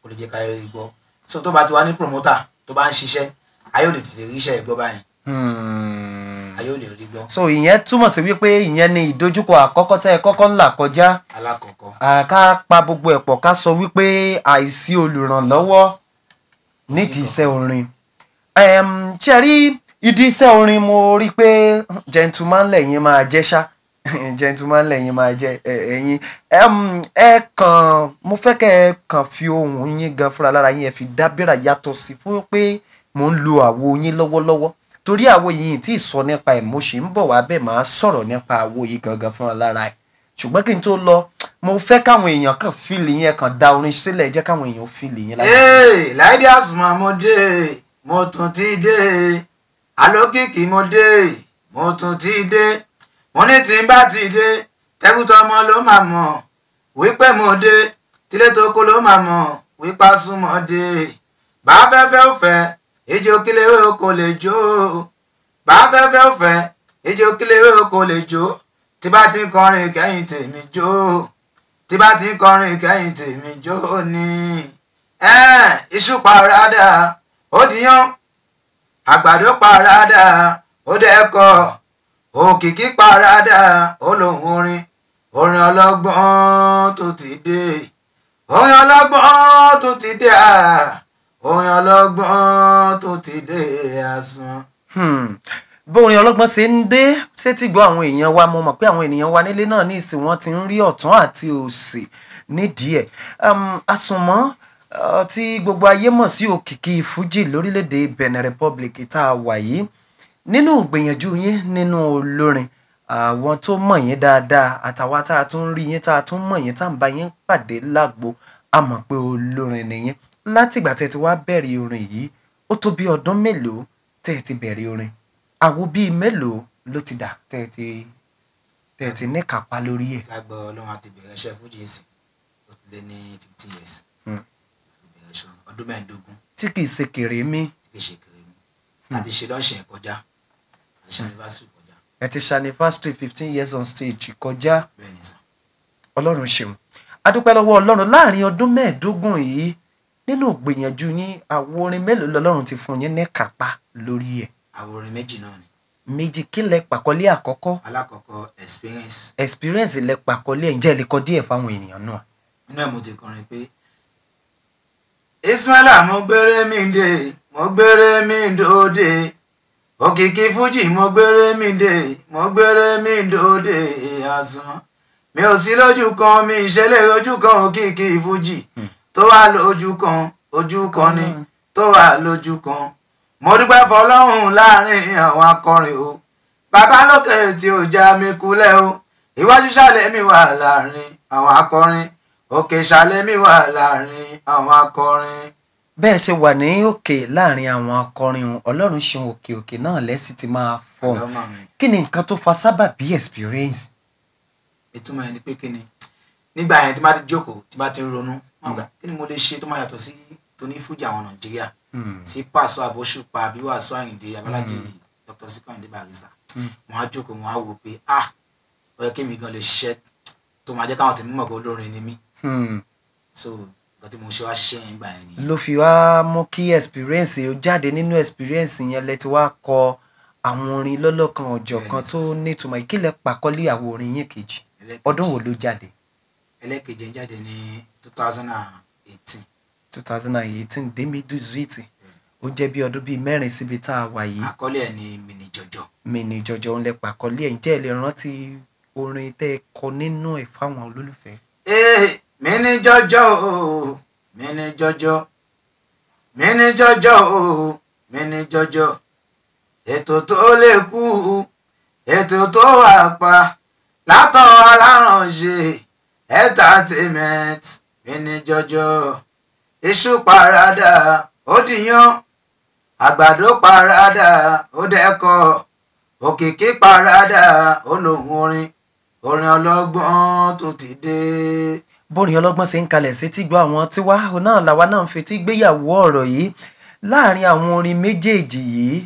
kó lè jẹ́ káyé rí gbọ́. So tó bá ti wá ní promoter tó bá ń ṣiṣẹ́ ayé ò lè tètè rí iṣẹ́ ẹ̀ gbọ́ báyìí. Hmm. ayé ò lè rí gbọ́. So ìyẹn túmọ̀ sí wípé ìyẹn ni ìdojúkọ àkọ́kọ́ tẹ́ ẹ kọ́kọ́ ń là kọjá. Alákọ̀ọ́kọ́. Ká pa gbogbo ẹ̀ pọ̀ ká sọ wípé àìsí olùrànlọ́wọ́ nídìí iṣẹ́ orin. Ṣe rí ìdí iṣẹ́ orin mo rí pé gentleman lẹ́yìn máa jẹ́ ṣá. <laughs> Gentleman lẹ́yìn máa jẹ́ ẹ̀yin. Ẹ kàn mo fẹ́ kẹ́ ẹ kàn fi ohùn yín gan fúnra lára yín ẹ fi dábìrà yàtọ̀ sí fún pé mò ń lo àwo yín lọ́wọ́lọ́wọ́. Torí àwo yìí tí sọ nípa ẹ̀ mo sì ń bọ̀ wá bẹ́ẹ̀ máa sọ̀rọ̀ nípa àwo yìí gangan fúnra lára ẹ̀. Ṣùgbọ́n kí n tó lọ mo fẹ́ káwọn èèyàn kàn fíìlì yẹn kàn da orin sílẹ̀ jẹ́ káwọn èèyàn fíìlì yẹn láyé. ee láìdí àsùnmọ̀ mo dé mo tún ti dé alókìkí mo dé mo tún ti dé. Mo ní tí n bá ti dé tẹ́kùtọ́mọ ló máa mọ̀. Wípé mo dé tílé tó kó ló máa mọ̀. Wípé súnmọ́ dé. Bá fẹ́fẹ́ ò fẹ́ ijó kíléwé o kò lè jó. Bá fẹ́fẹ́ ò fẹ́ ijó kíléwé o lè jó. Tí bá ti kọrin kẹ́yìn tèmi jó. Tí bá ti kọrin kẹ́yìn tèmi jó ni. Iṣu parada ó dìyàn àgbàdo parada ó dẹ́kọ̀. Òkìkí parada ó lòun orin. Orin ọlọ́gbọ́n tó ti dé. Orin ọlọ́gbọ́n tó ti dé à. Orin ọlọ́gbọ́n tó ti dé àsán. Hmm. bórin ọlọ́gbọ́n ṣe ń dé sétí gbọ́ àwọn èèyàn wa? Mo mọ̀ pé àwọn ènìyàn wa nílé náà ní ìsìn wọn ti ń rí ọ̀tún àti òsì nídìí ẹ̀. Um, àsùnmọ́ uh, tí gbogbo ayé mọ̀ sí òkìkí fújì lórílẹ̀‐èdè Benin Republic tá a wà yìí. Nínú ìgbìyànjú yín nínú olórin àwọn tó mọ̀ yín dáadáa àtàwa tá a tún rí yín tá a tún mọ̀ yín tá à ń bá yín pàdé lágbo a mọ̀ pé olórin nìyẹn látìgbà tẹ́ ti wá bẹ̀rẹ̀ orin yìí ó tó bí ọdún mélòó tẹ́ ti bẹ̀rẹ̀ orin? Àwo bíi mélòó ló ti dà tẹ́ ti tẹ́ ti ní kápá lórí ẹ̀. lágbọ́ ọlọ́run àti bẹ̀rẹ̀ iṣẹ́ fújì sí ó ti lé ní fifty years Hmm. àti bẹ̀rẹ̀ iṣẹ́ ọdún mẹ́ẹ̀ẹ́dógún. Tí kì í ṣe kèrè mí kì í ṣe kéré mi àti ṣe lọ́ọ̀ṣẹ̀ yẹn kọjá àti ṣe anniversary kọjá. Ẹ ti ṣe anniversary fifteen years on stage kọjá. Bẹ́ẹ̀ ni sàn. ọlọ́run ṣeun. Adúpẹ́ lọ́wọ́ ọlọ́run. Láàrin ọdún mẹ́ẹ̀ẹ́dógún yìí nínú ìgbìyànjú yín àwo orin mélòó lọ́lọ́run ti fún yín ní kápá lórí ẹ̀? Àwọn orin méjì náà ni. Méjì. Kí lẹ pàkọ́lé àkọ́kọ́? Alákọ̀ọ́kọ́ experience. Experience lẹ pàkọ́lé ẹ̀. Ǹjẹ́ ẹ lè kọ díẹ̀ fáwọn ènìyàn náà. inú ẹ̀ mo ti kọrin pé ismaila mo gbére mi dé mo gbére mi dòde òkìkí fújì mo gbére mi dé mo gbére mi dòde àsùnmọ́ mi ò sí lójú kan mi ìṣẹ̀lẹ̀ ojú kan òkìkí fújì. Tó wà lójú kan ojú kan ni. Tó wà lójú kan. Mo dúpẹ́ fọlọ́hún láàárín àwọn akọrin o. Bàbá lókè tí ò já mi kulẹ̀ o. Iwájú ṣàlẹ̀ mi wà láàárín àwọn akọrin òkè ṣàlẹ̀ mi wà láàárín àwọn akọrin. bẹ́ẹ̀ ṣe wà ní òkè láàárín àwọn akọrin ọlọ́run ṣeun òkè òkè náà lẹ́sìn ti máa fọ́. Kí ni nǹkan tó fa sábàbí experience. ìtumọ̀ ẹni pé kí ni nígbà yẹn tí bá ti jókòó tí bá ti ń ronú kí ni mo lè ṣe tó máa yàtọ̀ sí tóní fújì àwọn nàìjíríà? Sí pàṣọ àbóṣùpá àbí wàásù àyìndé abálájì dr sikiru àyìndé wọn á jókòó wọn á wò pé ah ó yẹ kí mi gan lè ṣiṣẹ́ tó máa jẹ́ káwọn tèmi mọ̀ pé olórin ni mí. So nǹkan tí mo ṣe wá ṣiṣẹ́ yẹn gbà yẹn nìyẹn. ló fi wá mú kí experience ó jáde nínú experience yẹn lẹ ti wá kọ àwọn orin lọ́lọ́kan ọ̀jọ̀kan tó nítumọ̀ ìkílẹ̀ pàkọ́lé àwọn orin yẹn kejì? Ọdún wo ló jáde? Ẹlẹ́kejì ń jáde ní two thousand and eighteen. Two thousand and eighteen demi duzuiti ó jẹ́ bí ọdún bíi mẹ́rin síbi tá a wà yìí. Àkọlé ẹ̀ ní mini jọjọ. Mi ní jọjọ ń lẹ pàkọ́lé ẹ̀. Ǹjẹ́ ẹ lè rántí orin tẹ́ ẹ kọ nínú ẹ̀ fáwọn olólùfẹ́. ee mini jọjọ o mini jọjọ mini jọjọ o mini jọjọ ètò tó lè kú ètò tó wà pa. Látọ̀ alárànṣe entertainment mini jọjọ iṣu parada ó dìyàn. Àgbàdo parada ó dẹkọ. Òkìkí parada ó lòun orin. Orin ọlọ́gbọ́n tó ti dé. Bórin ọlọ́gbọ́n ṣe ń kalẹ̀ sétí gbọ́ àwọn tiwa náà làwa náà ń fetí gbéyàwó ọ̀rọ̀ yìí. Láàrin àwọn orin méjèèjì yìí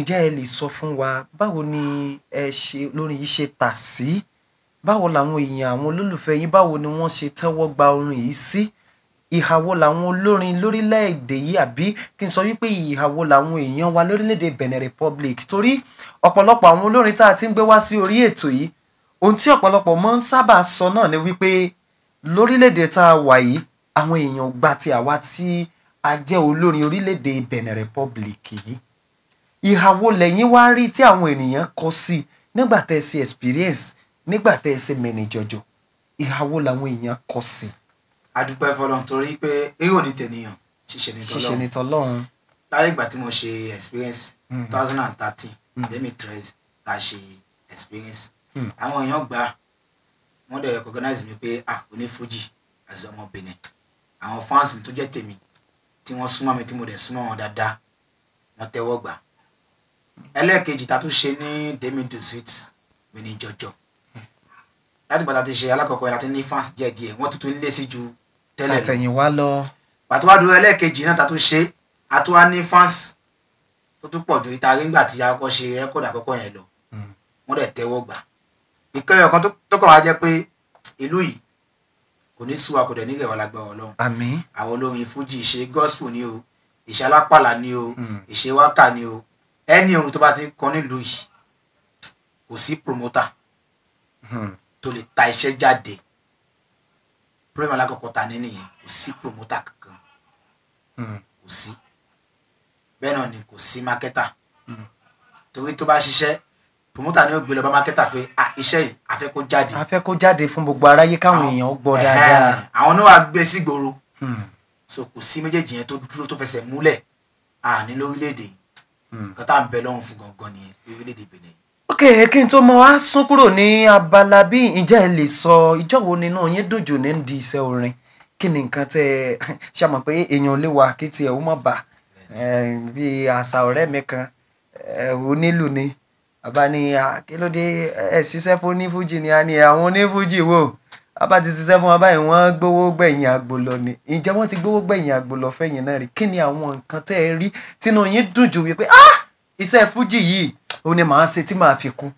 ǹjẹ́ ẹ lè sọ fún wa báwo ni ẹ ṣe lórin yìí ṣe tà sí? Báwo làwọn èèyàn àwọn olólùfẹ́ yín báwo ni wọ́n ṣe tẹ́wọ́ gba orin yìí sí? Ìhàwó làwọn olórin lórílẹ̀‐èdè yìí àbí kí n sọ wípé ìhàwó làwọn èèyàn wa lórílẹ̀‐èdè Benin Republic? Torí ọ̀pọ̀lọpọ̀ àwọn olórin tá a ti ń gbé wá sí orí ètò yìí ohun tí ọ̀pọ̀lọpọ̀ máa ń sábà sọ náà ni wípé lórílẹ̀‐èdè tá a wà yìí àwọn èèyàn ò gba ti àwa tí a jẹ́ olórin orílẹ̀‐èdè Benin Republic yìí. Ìhàwó lẹ́yìn wá rí tí àwọn ènìyàn kọ sí nígbà tẹ́ ẹ ṣe experience nígbà tẹ́ ẹ ṣe mẹ́ni jọjọ? Ìhàwó làwọn èèyàn kọ sí? Adúpẹ́ fọlọ́n torí pé èrò ní tènìyàn ṣiṣẹ́ ní tọ́lọ́run. Tọlọ́run. Láyé ìgbà tí mo ṣe experience two thousand and thirteen demi treize ta ṣe experience. Àwọn èèyàn gbà wọ́n dẹ̀ recognize mi pé ah onífújì àti ọmọ Benin. Àwọn fans mi tó jẹ́ tèmi tí wọ́n súnmọ́ mi tí mo dẹ̀ súnmọ́ wọn dáadáa wọ́n tẹ́wọ́ gbà. Ẹlẹ́ẹ̀kejì ta tún ṣe ní demi dusit mi ní jọjọ. Láti gbàtà ti ṣe alákọ̀ọ́kọ́ yẹn láti ní fans díẹ̀díẹ̀ wọ́n tuntun lé sí ju tẹ́lẹ̀ lọ. Àtẹ̀yìnwá lọ. Pàtó wá dúró ẹlẹ́ẹ̀kejì náà ta tún ṣe a tún wá ní fans tó tún pọ̀ ju ìta rí ńgbà tí a kọ́kọ́ ṣe rẹ́kọ̀dù àkọ́kọ́ yẹn lọ. Wọ́n dẹ̀ tẹ́wọ́ gbà ìkẹyọ̀ kan tó- kàn wá jẹ́ pé ìlú yìí kò ní sú wa kò dẹ̀ ní ìrẹ̀wà lágbára ọlọ́run àmín. Àwọn olórin fújì ìṣe gospel ni o ìṣe alápàlà ni o ìṣe wákà ni o. Ẹni ohun tó bá ti kọ nílùú yìí kò sí promoter tó lè ta iṣẹ́ jáde. Problem alákọ̀ọ́kọ́ ta ní nìyẹn kò sí promoter kankan. Kò sí. Bẹ́ẹ̀ náà ni kò sí marketer. Torí tó bá ṣiṣẹ́ promoter ni ó gbé lọ bá marketer pé ah iṣẹ́ yìí a fẹ́ kó jáde. A fẹ́ kó jáde fún gbogbo aráyé káwọn èèyàn gbọ́ dáadáa. àwọn náà wá gbé sígboro Hmm. so kò sí méjèèjì yẹn tó dúró tó fẹsẹ̀ múlẹ̀. Àní lórílẹ̀‐èdè. Yìí nǹkan tá à ń bẹ lọ́hùn fún gangan nìyẹn lórílẹ̀‐èdè Benin. Ok kí n tó mọ wá sún kúrò ní abala bí ǹjẹ́ ẹ lè sọ ìjọ wo nínú yín dùjù ní di iṣẹ́ orin? Kí ni nǹkan tẹ <laughs> ẹ ṣe mọ̀ pé èèyàn lè wà kí tiẹ̀ ó mọ̀ bá bí àṣà ọ̀rẹ́ mi kan onílù ni bàbá ni "Ah, kí ló dé? Ẹ ṣiṣẹ́ fún onífújì ni a ní. Àwọn onífújì wò bàbá ti ṣiṣẹ́ fún wa báyìí wọ́n gbowó gbẹ̀yìn àgbò lọ ni. Ǹjẹ́ wọ́n ti gbowó gbẹ̀yìn àgbò lọ fẹ̀yìn náà rí? Kí ni àwọn nǹkan tẹ́ ẹ rí tínú yín dùn jù wípé ah iṣẹ́ fújì yìí ó ní màá ṣe tí màá fi kún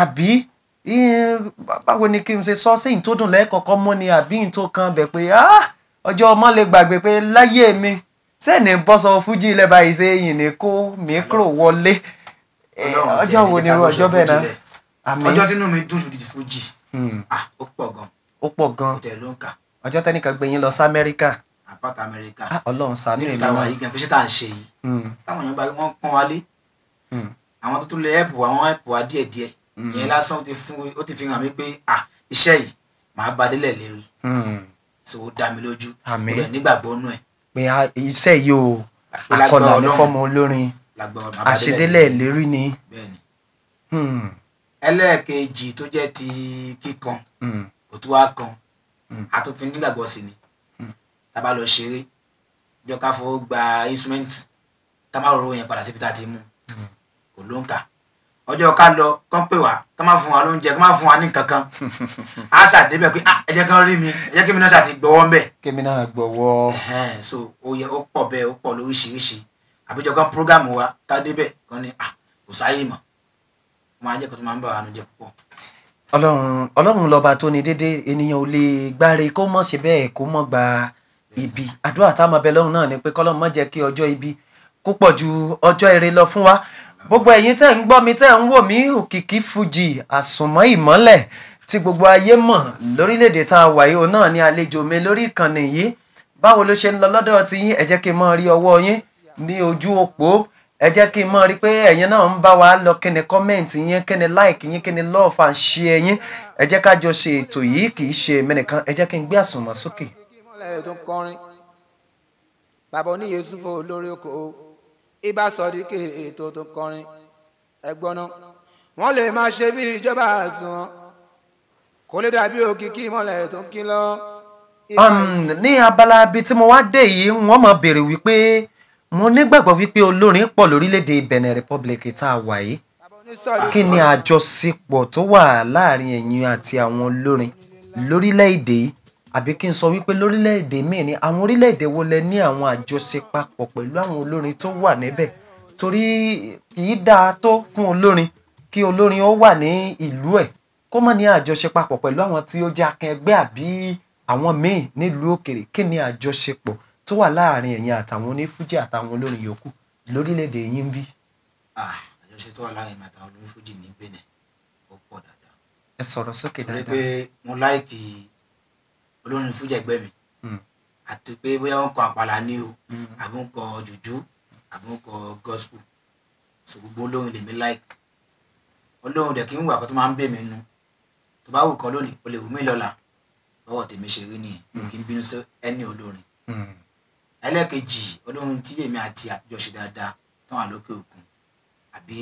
àbí báwo ni kí n ṣe sọ sí ìyìn tó dùn lẹ́ẹ̀kọ̀ọ̀kan mọ́ ni? Àbí ìyìn tó kan bẹ̀ pé ah ọjọ́ ọmọ lè gbàgbé pé láyé mi sẹ́ni bọ́sọ fújì ilẹ̀ báyìí ṣe yìn ní kó kúrò wọlé ọjọ́ tiẹ̀ ní wo ni irú ọjọ́ bẹ́ẹ̀ náà? àmì ọjọ́ tínú mi dùn di fújì. Hmm. ó pọ̀ gan. Ó pọ̀ gan. Kò tẹ̀ ló ń kà. Ọjọ́ tẹ́nìkan gbé yín lọ sí amẹ́ríkà. Apáta amẹ́ríkà Ah, ọlọ́run ṣàánú níbi èmi táwa yìí gan pé ṣé tá à ń ṣe yìí. Hmm. táwọn èèyàn bá wọn pọ́n wálé Hmm. àwọn tó tún lè ẹ̀pù àwọn ẹ̀pù wa díẹ̀díẹ̀. Ìyẹn lásán ó ti ó fi hàn mí pé ah iṣẹ́ yìí màá ba délẹ̀ lérí so ó dá mi lójú. Àmín. mo lẹ̀ nígbàgbọ́ nú ẹ̀. Pé iṣẹ́ yìí o akọlà ní fọ́mọ olórin lágbára màá ba délẹ̀ àṣedélẹ̀ lérí ni. Bẹ́ẹ̀ ni Hmm. ẹlẹ́ẹ̀kejì tó jẹ́ ti kíkan Hmm. kò tún wá kan Mm. a tún fi nígbàgbọ́ sí ni. Tá a bá lọ ṣeré jọ ká fọwọ́ gba instrument ká má rọrùn yẹn padà síbi tá a ti mú. Kò ló ń kà ọjọ́ ká lọ kán pè wá ká má fún wa lóúnjẹ ká má fún wa ní nǹkan kan. <laughs> Á ṣàdébẹ̀ pé ah ẹ jẹ́ kán rí mi ẹ jẹ́ kí mi náà ṣàti gbọ́wọ́ ń bẹ̀. Kémi náà gbọ́wọ́. So ó yẹ ó pọ̀ bẹ́ẹ̀ ó pọ̀ lóríṣiríṣi àbíjọ kan program wa ká débẹ̀ kán ní ah kò sáyé mọ̀. Wọ́n á jẹ́ kó tó máa ń bà wá nú jẹ́ púpọ̀. Ọlọ́run ọlọ́run lọ́ba tó ní dédé ènìyàn ò lè gbáre kó mọ̀ ṣe bẹ́ẹ̀ kó mọ̀ gba ibi. Àdúrà tá a máa náà ni pé kọ́lọ́run má jẹ́ kí ọjọ́ ibi kó pọ̀ ju ọjọ́ ire lọ fún wa. Gbogbo ẹ̀yin tẹ́ ń gbọ́ mi tẹ́ ń wò mí òkìkí fújì àsùnmọ́ ìmọ́lẹ̀ tí gbogbo ayé mọ̀ lórílẹ̀‐èdè tá a wà yìí náà ni àlejò mi lórí ìkànnì yìí. Báwo ló ṣe ń lọ lọ́dọ̀ ti yín? Kí n mọ̀ rí ọwọ́ yín ní ojú òpó. Ẹ jẹ́ kí n mọ̀ rí pé ẹ̀yin náà ń bá wa lọ kí ni kọ́mẹ̀ntì yín kí ni láìkì yín kí ni love and share yín. Ẹ jẹ́ ká jọ ṣe ètò yìí kì í ṣe mẹ́nìkan ẹ jẹ́ kí n gbé àsùnmọ̀ sókè. bàbá oníyè sùfò lórí oko. Ibà sọdíkì ètò tó kọrin. Ẹgbọ́n náà wọ́n lè máa ṣe bí ìjọba àsùn. Kò lè dàbí òkìkí mọ́lẹ̀ tó ń kí lọ. um, ní abala ibi tí mo wá dé yìí wọ́n mọ̀ béèrè wípé mo nígbàgbọ́ wípé olórin pọ̀ lórílẹ̀‐èdè Benin Republic tá a wà yìí. Kí ni àjọṣepọ̀ tó wà láàárín ẹ̀yin àti àwọn olórin lórílẹ̀‐èdè yìí? Àbí kí n sọ wípé lórílẹ̀‐èdè míì ni àwọn orílẹ̀‐èdè wo lẹ ní àwọn àjọṣepapọ̀ pẹ̀lú àwọn olórin tó wà níbẹ̀? Torí kì í dáa tó fún olórin kí olórin ó wà ní ìlú ẹ̀. Kó má ní àjọṣepapọ̀ pẹ̀lú àwọn tí ó jẹ́ akẹgbẹ́ àbí àwọn míì nílùú òkèèrè. Kí ni àjọṣepọ̀ tó wà láàárín ẹ̀yin àtàwọn onífújì àtàwọn olórin yòókù lórílẹ̀‐èdè yín bí? Ah àjọṣe tó wà láàárín mi àtàwọn olórin fújì ní Benin ó pọ̀ dáadáa. Ẹ sọ̀rọ̀ sókè torí dáadáa. pé mo láìkì olórin fújì ẹgbẹ́ mi. Mm. àti pé bóyá ń kọ àpàlà ní o àbí ń kọ jùjú àbí ń kọ gospel. So gbogbo olórin lèmi láìkì olórin dẹ̀ kí ń wà kó tó máa ń bè mí nu. Tó bá wù kọ́ lónìí o lè wù mí lọ́la. Bọ́wọ́ tèmi ṣe rí nìyẹn. Mi kí ń bínú sí ẹni olórin. Mm. Ẹlẹ́ẹ̀kejì olórin tí èmi àti àtijọ́ ṣe dáadáa tán wà lókè òkun àbí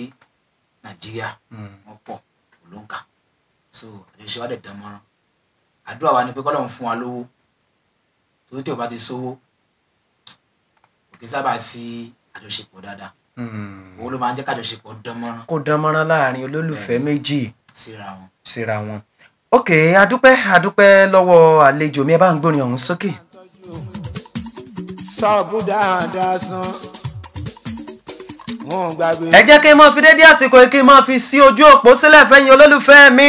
nàìjíríà Mm. wọ́n pọ̀ kò ló ń kà so àjọṣe wa dẹ̀ dán mọ́rán àdúrà wa ni pé kọ́lọ́run fún wa lówó torí tí o bá ti sówó kò kí sábà sí àjọṣepọ̀ dáadáa owó ló máa ń jẹ́ kájọṣepọ̀ dán mọ́rán kó dán mọ́rán láàárín olólùfẹ́ méjì síra wọn. síra wọn. ok adúpẹ́ adúpẹ́ lọ́wọ́ àlejò mi ẹ bá ń gbórin ọ̀hún sókè. Sọ́ọ̀bù dáadáa san. Ẹ jẹ́ kí n máa fi dédé àsìkò yìí kí n máa fi sí ojú òpó sílẹ̀ fẹ́yìn olólùfẹ́ mi.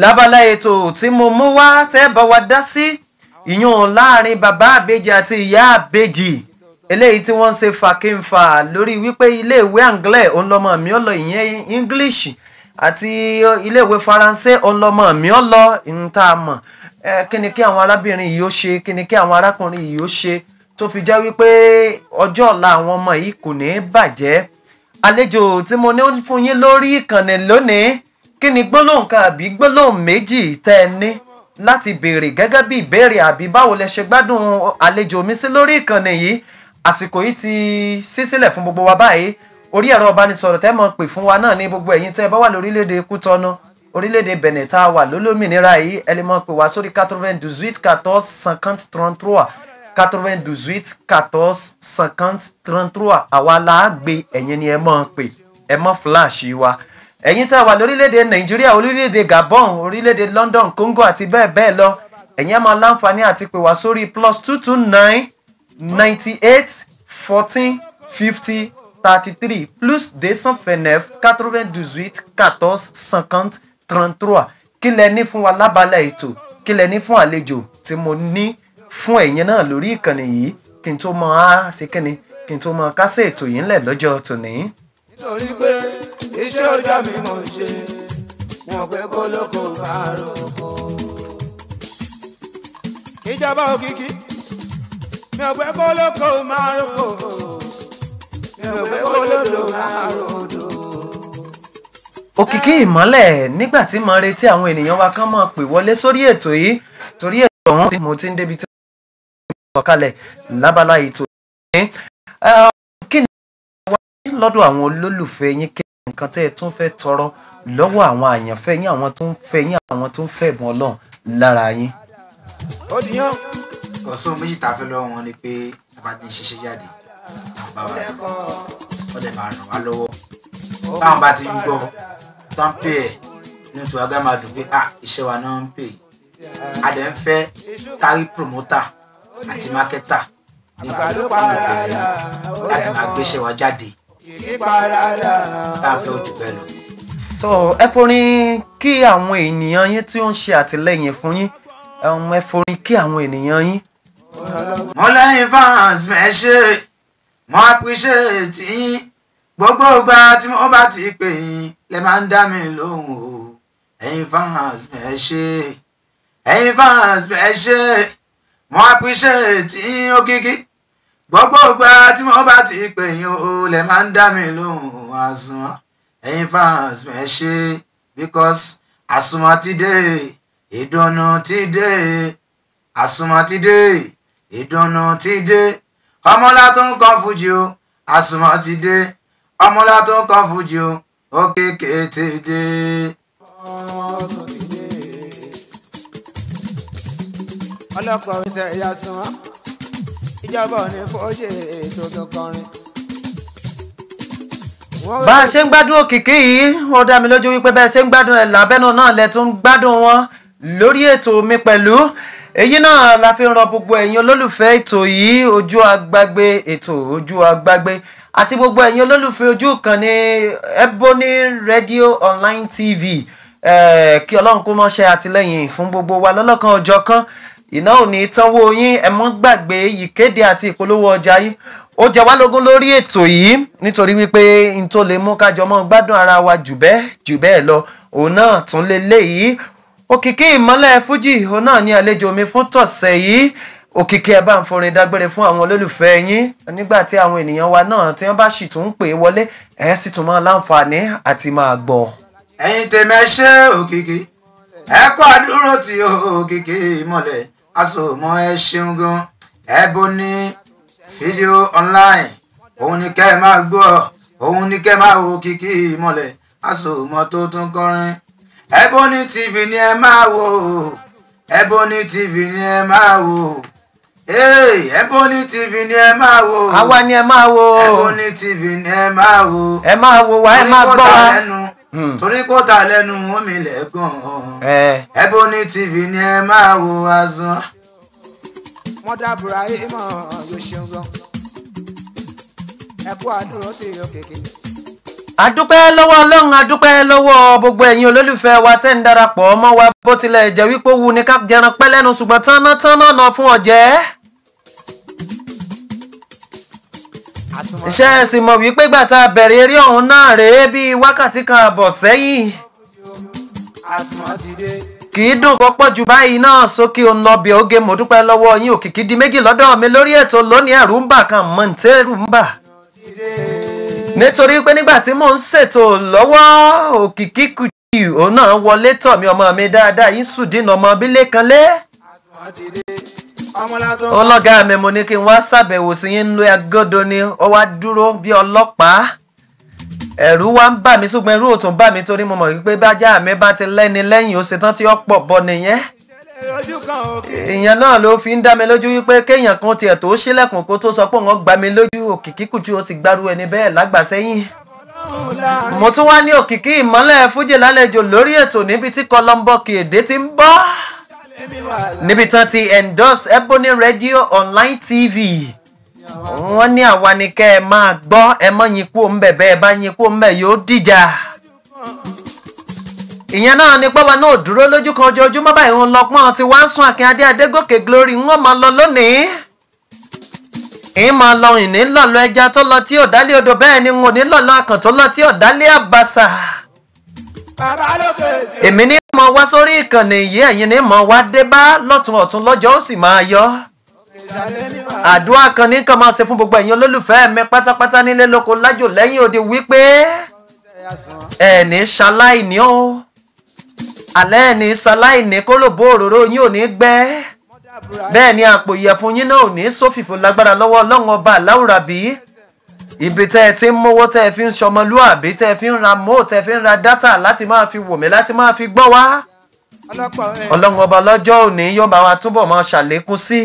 Lábala ètò tí mo mú wá tẹ́ bá wa dá sí ìyún láàárín bàbá àbèjì àti ìyá àbèjì. Eléyìí tí wọ́n ń ṣe fàkínfà lórí wípé iléèwé anglais òun lọmọ mi ó lọ ìyẹn english àti iléèwé faransé òun lọmọ mi ó lọ ń tá a mọ̀. Kí ni kí àwọn arábìnrin yìí ó ṣe kí ni kí àwọn arákùnrin yìí ó ṣe tó fi jẹ́ wípé ọjọ́ ọ̀la àwọn ọmọ yìí kò ní bàjẹ́. Àlejò tí mo ní fún yín lórí ìkànnì lónìí kí ni gbólóhùn kan àbí gbólóhùn méjì tẹ́ ẹ ní láti béèrè gẹ́gẹ́ bí ìbéèrè àbí báwo lẹ ṣe gbádùn àlejò mi sí lórí ìkànnì yìí? Àsìkò yìí ti ṣí sílẹ̀ fún gbogbo wa báyìí. Orí ẹ̀rọ ìbánisọ̀rọ̀ tẹ́ mọ̀ pè fún wa náà ní gbogbo ẹ̀yin tẹ́ ẹ bá wà lórílẹ̀‐èdè Kútọ́nù orílẹ̀‐èdè Benin tá a wà lólómìnira yìí ẹ mọ̀ pè wá sórí trente-trois quatre-vingt-dix-huit quatorze cinquante trente-trois àwa la gbé ẹ̀yin ni ẹ mọ̀ pè ẹ mọ̀ fúláàṣì wa. Ẹ̀yin tá a wà lórílẹ̀‐èdè Nàìjíríà orílẹ̀‐èdè Gabon orílẹ̀‐èdè London Congo àti bẹ́ẹ̀ bẹ́ẹ̀ lọ. Ẹ̀yin á máa láǹfààní àti pè wá sórí plus two two nine ninety-eight fourteen fifty thirty-three plus deux cent vingt-neuf quatre-vingt-dix-huit quatorze cinquante trente-trois kí lẹ ní fún wa lábala ètò? Kí lẹ ní fún àlejò tí mo ní fún ẹ̀yin náà lórí ìkànnì yìí kí n tó mọ á ṣe kíni kí n tó mọ kásẹ̀ ètò yìí ńlẹ̀ lọ́jọ́ tòní. nítorí pé iṣẹ́ ọjọ́ mi mò ń ṣe wọn pé kó lóko máa roko. ìjọba òkìkí mi ò pé kó lóko máa roko mi ò pé kó lódò máa rodò. òkìkí ìmọ́lẹ̀ nígbà tí mo retí àwọn ènìyàn wa kán máa pè wọlé sórí ètò yìí torí ètò ọ̀hún tí mo ti ń débi tí mo sọ kalẹ̀ lábala ètò yìí. Eh, kí ni wá lọ́dọ̀ àwọn olólùfẹ́ yín? Kí ni nǹkan tẹ́ ẹ tún fẹ́ tọrọ lọ́wọ́ àwọn àyànfẹ́ yín àwọn tó ń fẹ́ yín àwọn tó ń fẹ́ ẹ̀bùn ọlọ́run lára yín. ó dìyàn ọ̀sán méjì tá a fẹ́ lọ́wọ́ wọn ni pé bàbá ti ń ṣiṣẹ́ jáde àwọn bá wa rà wọ́n dẹ̀ máa ràn wá lọ́wọ́. Táwọn bá ti ń gbọ́ tó ń pè ẹ̀ nítorí ọ̀gá máa dùn pé ah iṣẹ́ wa náà ń pè. É a dẹ̀ ń fẹ́ kárí promoter àti nípa nínú Benin láti máa gbéṣẹ́ wa jáde. Tá a fẹ́ ojú bẹ́ẹ̀ lọ. so ẹ forin kí àwọn ènìyàn yín tí ó ń ṣe àtìlẹyìn fún yín. Ẹ forin kí àwọn ènìyàn yín. mo lẹ́yìn fans mẹ́ ṣe mo appreciate yín. Gbogbo ìgbà tí mo bá ti pè yín lẹ máa ń dá mi lóhùn o. Ẹ̀yin fans mẹ́ ṣe ẹ̀yin fans mẹ́ mo appreciate yín òkìkí gbogbo ìgbà tí mo bá ti pè yín o lẹ máa ń dá mi lóhùn. Àsùnwọ̀n ẹ̀yin fans mẹ́ ṣe because àsùnwọ̀n ti dé ìdùnnú ti dé. Àsùnmọ̀ ti dé ìdùnnú ti dé. Ọmọlá tó ń kọ́ fújì o àsùnmọ̀ ti dé. Ọmọlá tó ń kọ́ fújì o òkèké ti dé. Oṣù ẹ̀yà sùn wọ́n ìjọba ò ní fọ́jì ètò tó kọrin. Bá a ṣe ń gbádùn òkìkí yìí ó dá mi lójú wípé bẹ́ẹ̀ ṣe ń gbádùn ẹ̀ lábẹ́nú náà lẹ tún gbádùn wọn lórí ètò mi pẹ̀lú. Èyí náà la fi ń rọ gbogbo ẹ̀yin olólùfẹ́ ètò yìí ojú agbágbé ètò ojú agbágbé àti gbogbo ẹ̀yin olólùfẹ́ ojú ìkànnì Ebony Radio Online TV eh, kí ọlọ́run kó mọ́ ṣe àtìlẹ́yìn fún gbogbo wa lọ́lọ́kan ọjọ́ kan iná ò ní tánwó yín ẹ mọ́ gbàgbé ìkéde àti ìpolówó ọjà yín. Ó jẹ wá lógún lórí ètò yìí nítorí wípé n tó lè mú kájọ mọ́ gbádùn ara wa jù bẹ́ẹ̀ jù bẹ́ẹ̀ lọ òun náà tún lè léyìí òkìkí ìmọ́lẹ̀ fújì òun náà ní àlejò mi fún tọ̀sẹ̀ yìí. Òkìkí ẹ bá ń forin dágbére fún àwọn olólùfẹ́ yín. Nígbà tí àwọn ènìyàn wa náà tí wọ́n bá sì tún ń pè é wọlé ẹ̀ sì tún máa láǹfààní àti máa gbọ́. ẹ̀yin tèmi ẹ ṣe òkìkí. Ẹ kó àdúró òkìkí ìmọ̀lẹ̀ asòmọ́ ẹ ṣeun gan. Ebony fídíò online. Òun ni kẹ́ ẹ máa gbọ́. Òun ni kẹ́ ẹ máa wo òkìkí ìmọ̀lẹ̀. Asòmọ́ tó tún kọrin. Ebony TV ni ẹ máa wò Ebony TV ni ẹ máa wò Hey, Ebony TV ni ẹ máa wò àwa ni ẹ máa wo. Ebony TV ni ẹ máa wò ẹ máa wo wa ẹ máa gbọ́ wa. Wa torí kó ta lẹ́nu omi lẹ́gàn Ebony TV ni ẹ máa wò azan. wọ́n dábùrà yìí mọ̀ yóò ṣeun gan. ẹ kú àdúró tí yóò kéke. adúpẹ́ lọ́wọ́ ọlọ́run adúpẹ́ lọ́wọ́ gbogbo ẹ̀yin olólùfẹ́ wa tẹ́ ń darapọ̀ mọ́ wa bó tilẹ̀ jẹ́ wípé wu ni ká jẹran pẹ́ lẹ́nu ṣùgbọ́n tánná tánná náà fún ọ̀jẹ́. Ṣé ẹ sì mọ̀ wípé gbà tá a bẹ̀rẹ̀ eré ọ̀hún náà rèé bíi wákàtí kan àbọ̀ sẹ́yìn? Kì í dùn pọ́pọ́ jù báyìí náà sókè bí oge. Mo dúpẹ́ lọ́wọ́ yín òkìkí di méjì lọ́dọ̀ mi lórí ètò lónìí ẹ̀rù ń bà kan mọ̀ ní tẹ́rù ń bà nítorí pé nígbà tí mò ń ṣètò lọ́wọ́ òkìkí kùtì òun náà wọlé tọ̀ mí ọmọ mi dáadáa yín sùdínà ọmọ bílé kan lé ọlọ́gá mi mo ní kí n wá ṣàbẹ̀wò sí yín lórí agodo ni. Ó wá dúró bí ọlọ́pàá. Ẹ̀rù wá ń bà mí ṣùgbọ́n ẹ̀rù ò tún bà mí torí mo mọ̀ wípé bájá mi bá ti lẹ́ni lẹ́yìn ó ṣetán tí ó pọ̀ bọ nìyẹn. Ìyẹn náà ló fi ń dá mi lójú wípé kéèyàn kan tiẹ̀ tó ṣílẹ̀kùn kó tó sọ pé wọ́n gbá mi lójú òkìkí kùtù ó ti gbárù ẹni bẹ́ẹ̀ lágbàsẹ́yìn. Mo tún wá ní òkìkí ìmọ́lẹ̀ fújì lálejò lórí ètò níbi tí kọlọmbọkì èdè ti ń bọ́ níbi tán ti endorse Ebony Radio Online TV wọ́n ní àwa ni kẹ́ ẹ máa gbọ́ ẹ mọ́ yín kú òun bẹ̀ bẹ́ẹ̀ bá yín kú òun bẹ̀ yóò dìjà. Ìyẹn náà ni pé wa náà dúró lójú kan ojoojúmọ́ báyìí ń lọ́pọ́n tí wàá sún Akin Adé Adégòkè Glory ń wọ́n máa lọ lónìí. Ìmọ̀ lọ ìní lọ́lọ́ ẹja tó lọ tí ò dálé odò bẹ́ẹ̀ ni n ò ní lọ́lọ́ akàn tó lọ tí ò dálé àbàṣà èmi ní mọ̀ wá sórí ìkànnì yìí ẹ̀yin ní mọ̀ wá dé bá lọ́tún ọ̀tún lọ́jọ́ ó sì máa yọ. Àdúrà kan ní kan máa ṣe fún gbogbo ẹ̀yin olólùfẹ́ mi pátápátá nílé lóko lájò lẹ́yìn òde wípé ẹ̀ẹ́nì ṣaláìní o. Alẹ́ ẹ̀ẹ́nì ṣaláìní kólòbó òróró yín ò ní gbẹ́. Bẹ́ẹ̀ ni àpò ìyẹ̀fun yín náà ò ní sófìfò lágbára lọ́wọ́ ọlọ́run ọba aláwùrà bí ibi tẹ́ ẹ ti ń mówó tẹ́ ẹ fi ń ṣọmọlúàbí tẹ́ ẹ fi ń ra mọ́ tẹ́ ẹ fi ń ra dátà láti máa fi wò mí láti máa fi gbọ́ wá. Ọlọ́run ọba lọ́jọ́ òní yóò bá wa túbọ̀ máa ṣàlékún sí.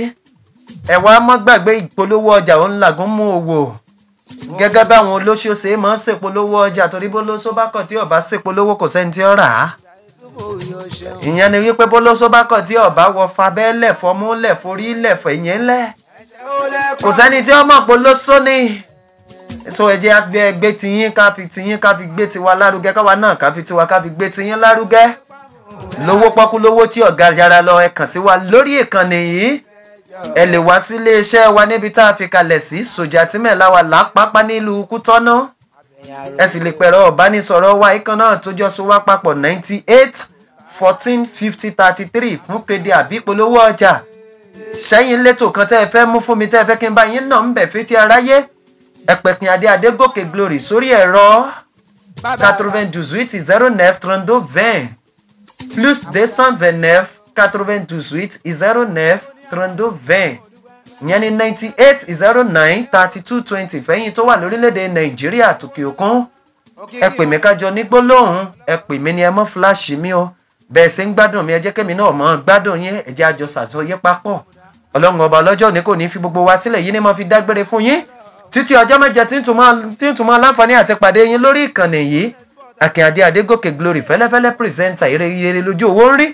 Ẹ wá mọ́ gbàgbé ìpolówó ọjà òun làgún mú owó gẹ́gẹ́ bí àwọn olóṣèlú ṣe máa ń ṣèpolówó ọjà torí bólóṣó bá kọ̀ tí ọba ṣèpolówó kò sẹ́ni tí ó rà á. Ìyẹn ni wípé bólóṣó bá kọ̀ tí ọba wọ fabẹ́lẹ̀ fọmúlẹ̀ forílẹ̀ fẹ̀yìn lẹ̀ kò sẹ́ni tí ó mọ̀ polóṣó ni so ẹ jẹ́ gbé tiyín ká fi tiyín ká fi gbé tiwa lárugẹ káwa náà ká fi tiwa ká fi gbé tiyín lárugẹ. Lówó pọ́kú lówó tí ọ̀gá yàrá lọ ẹ kàn sí wa lórí ìkànnì yìí. Ẹ lè wá sí iléeṣẹ́ wa níbi tá a fi kalẹ̀ sí sójà tìmẹ̀lá wa lápápá nílùú kútọ́nà ẹ sì lè pẹ̀rọ ọ̀bánisọ̀rọ̀ wa ikán náà tó jọ so wá papọ̀ ninety eight fourteen fifty thirty three fún kéde àbí polówó ọjà. Sẹ́yìn létò kan tẹ́ ẹ fẹ́ mú fún mi tẹ́ ẹ fẹ́ kí n bá yín náà ń bẹ̀ fi aráyé ẹ̀pẹ̀kìn adé adégòkè glory sórí ẹ̀rọ. Quatre-vingt-dix-huit zero neuf trente-deux vingt plus deux cent vingt-neuf quatre-vingt-dix-huit zero neuf trente-deux vingt ìyẹn ní ninety eight zero nine thirty two twenty fẹ́yìn tó wà lórílẹ̀‐èdè nàìjíríà tòkè òkun. Ẹ pè mí kájọ ní gbólóhùn. Ẹ pè mí ní ẹ mọ́ fúláṣí mi o. Bẹ́ẹ̀ ṣe ń gbádùn mi ẹ jẹ́ kémi náà mọ́ gbádùn yín. Ẹ jẹ́ àjọ ṣàtúnyẹ papọ̀. Ọlọ́run ọba ọlọ́jọ́ ní kò ní fi gbogbo wa sílẹ̀. Yìí ni mo fi dágbére fún yín títí ọjọ́ mẹ́jẹ tí ń tún máa láǹfààní àti pàdé yín lórí ìkànnì yìí. Akínyàdé adégòkè glory fẹ́lẹ́fẹ́lẹ́ pírẹsẹ́ńtà ire ire lójú owó ń rí.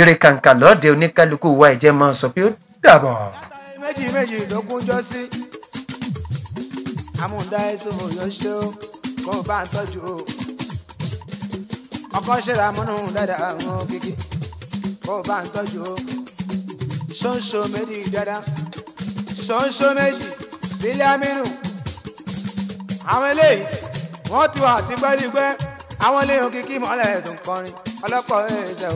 Ire kàǹkà lọ́ọ̀dẹ oníkálukú wa ìjẹ́ máa sọ pé ó dàbọ̀. méjì méjì ló kúnjọ sí. Amúndá ẹsùn yóò ṣe ó kó o bá ń tọ́jú o. Ọkọ ṣẹlẹ̀ amúnú dáadáa àwọn kìkì kó o bá ń tọ́jú o. Ṣóńṣó méjì dáadáa ṣóńṣó méjì bílíàmínú àwọn eléyìí wọ́n tu àtìgbẹ́dìgbẹ́ àwọn eléyìí kìkì mọ́lẹ̀ ń kọrin. Ọlọ́pàá ẹ̀ ṣe o.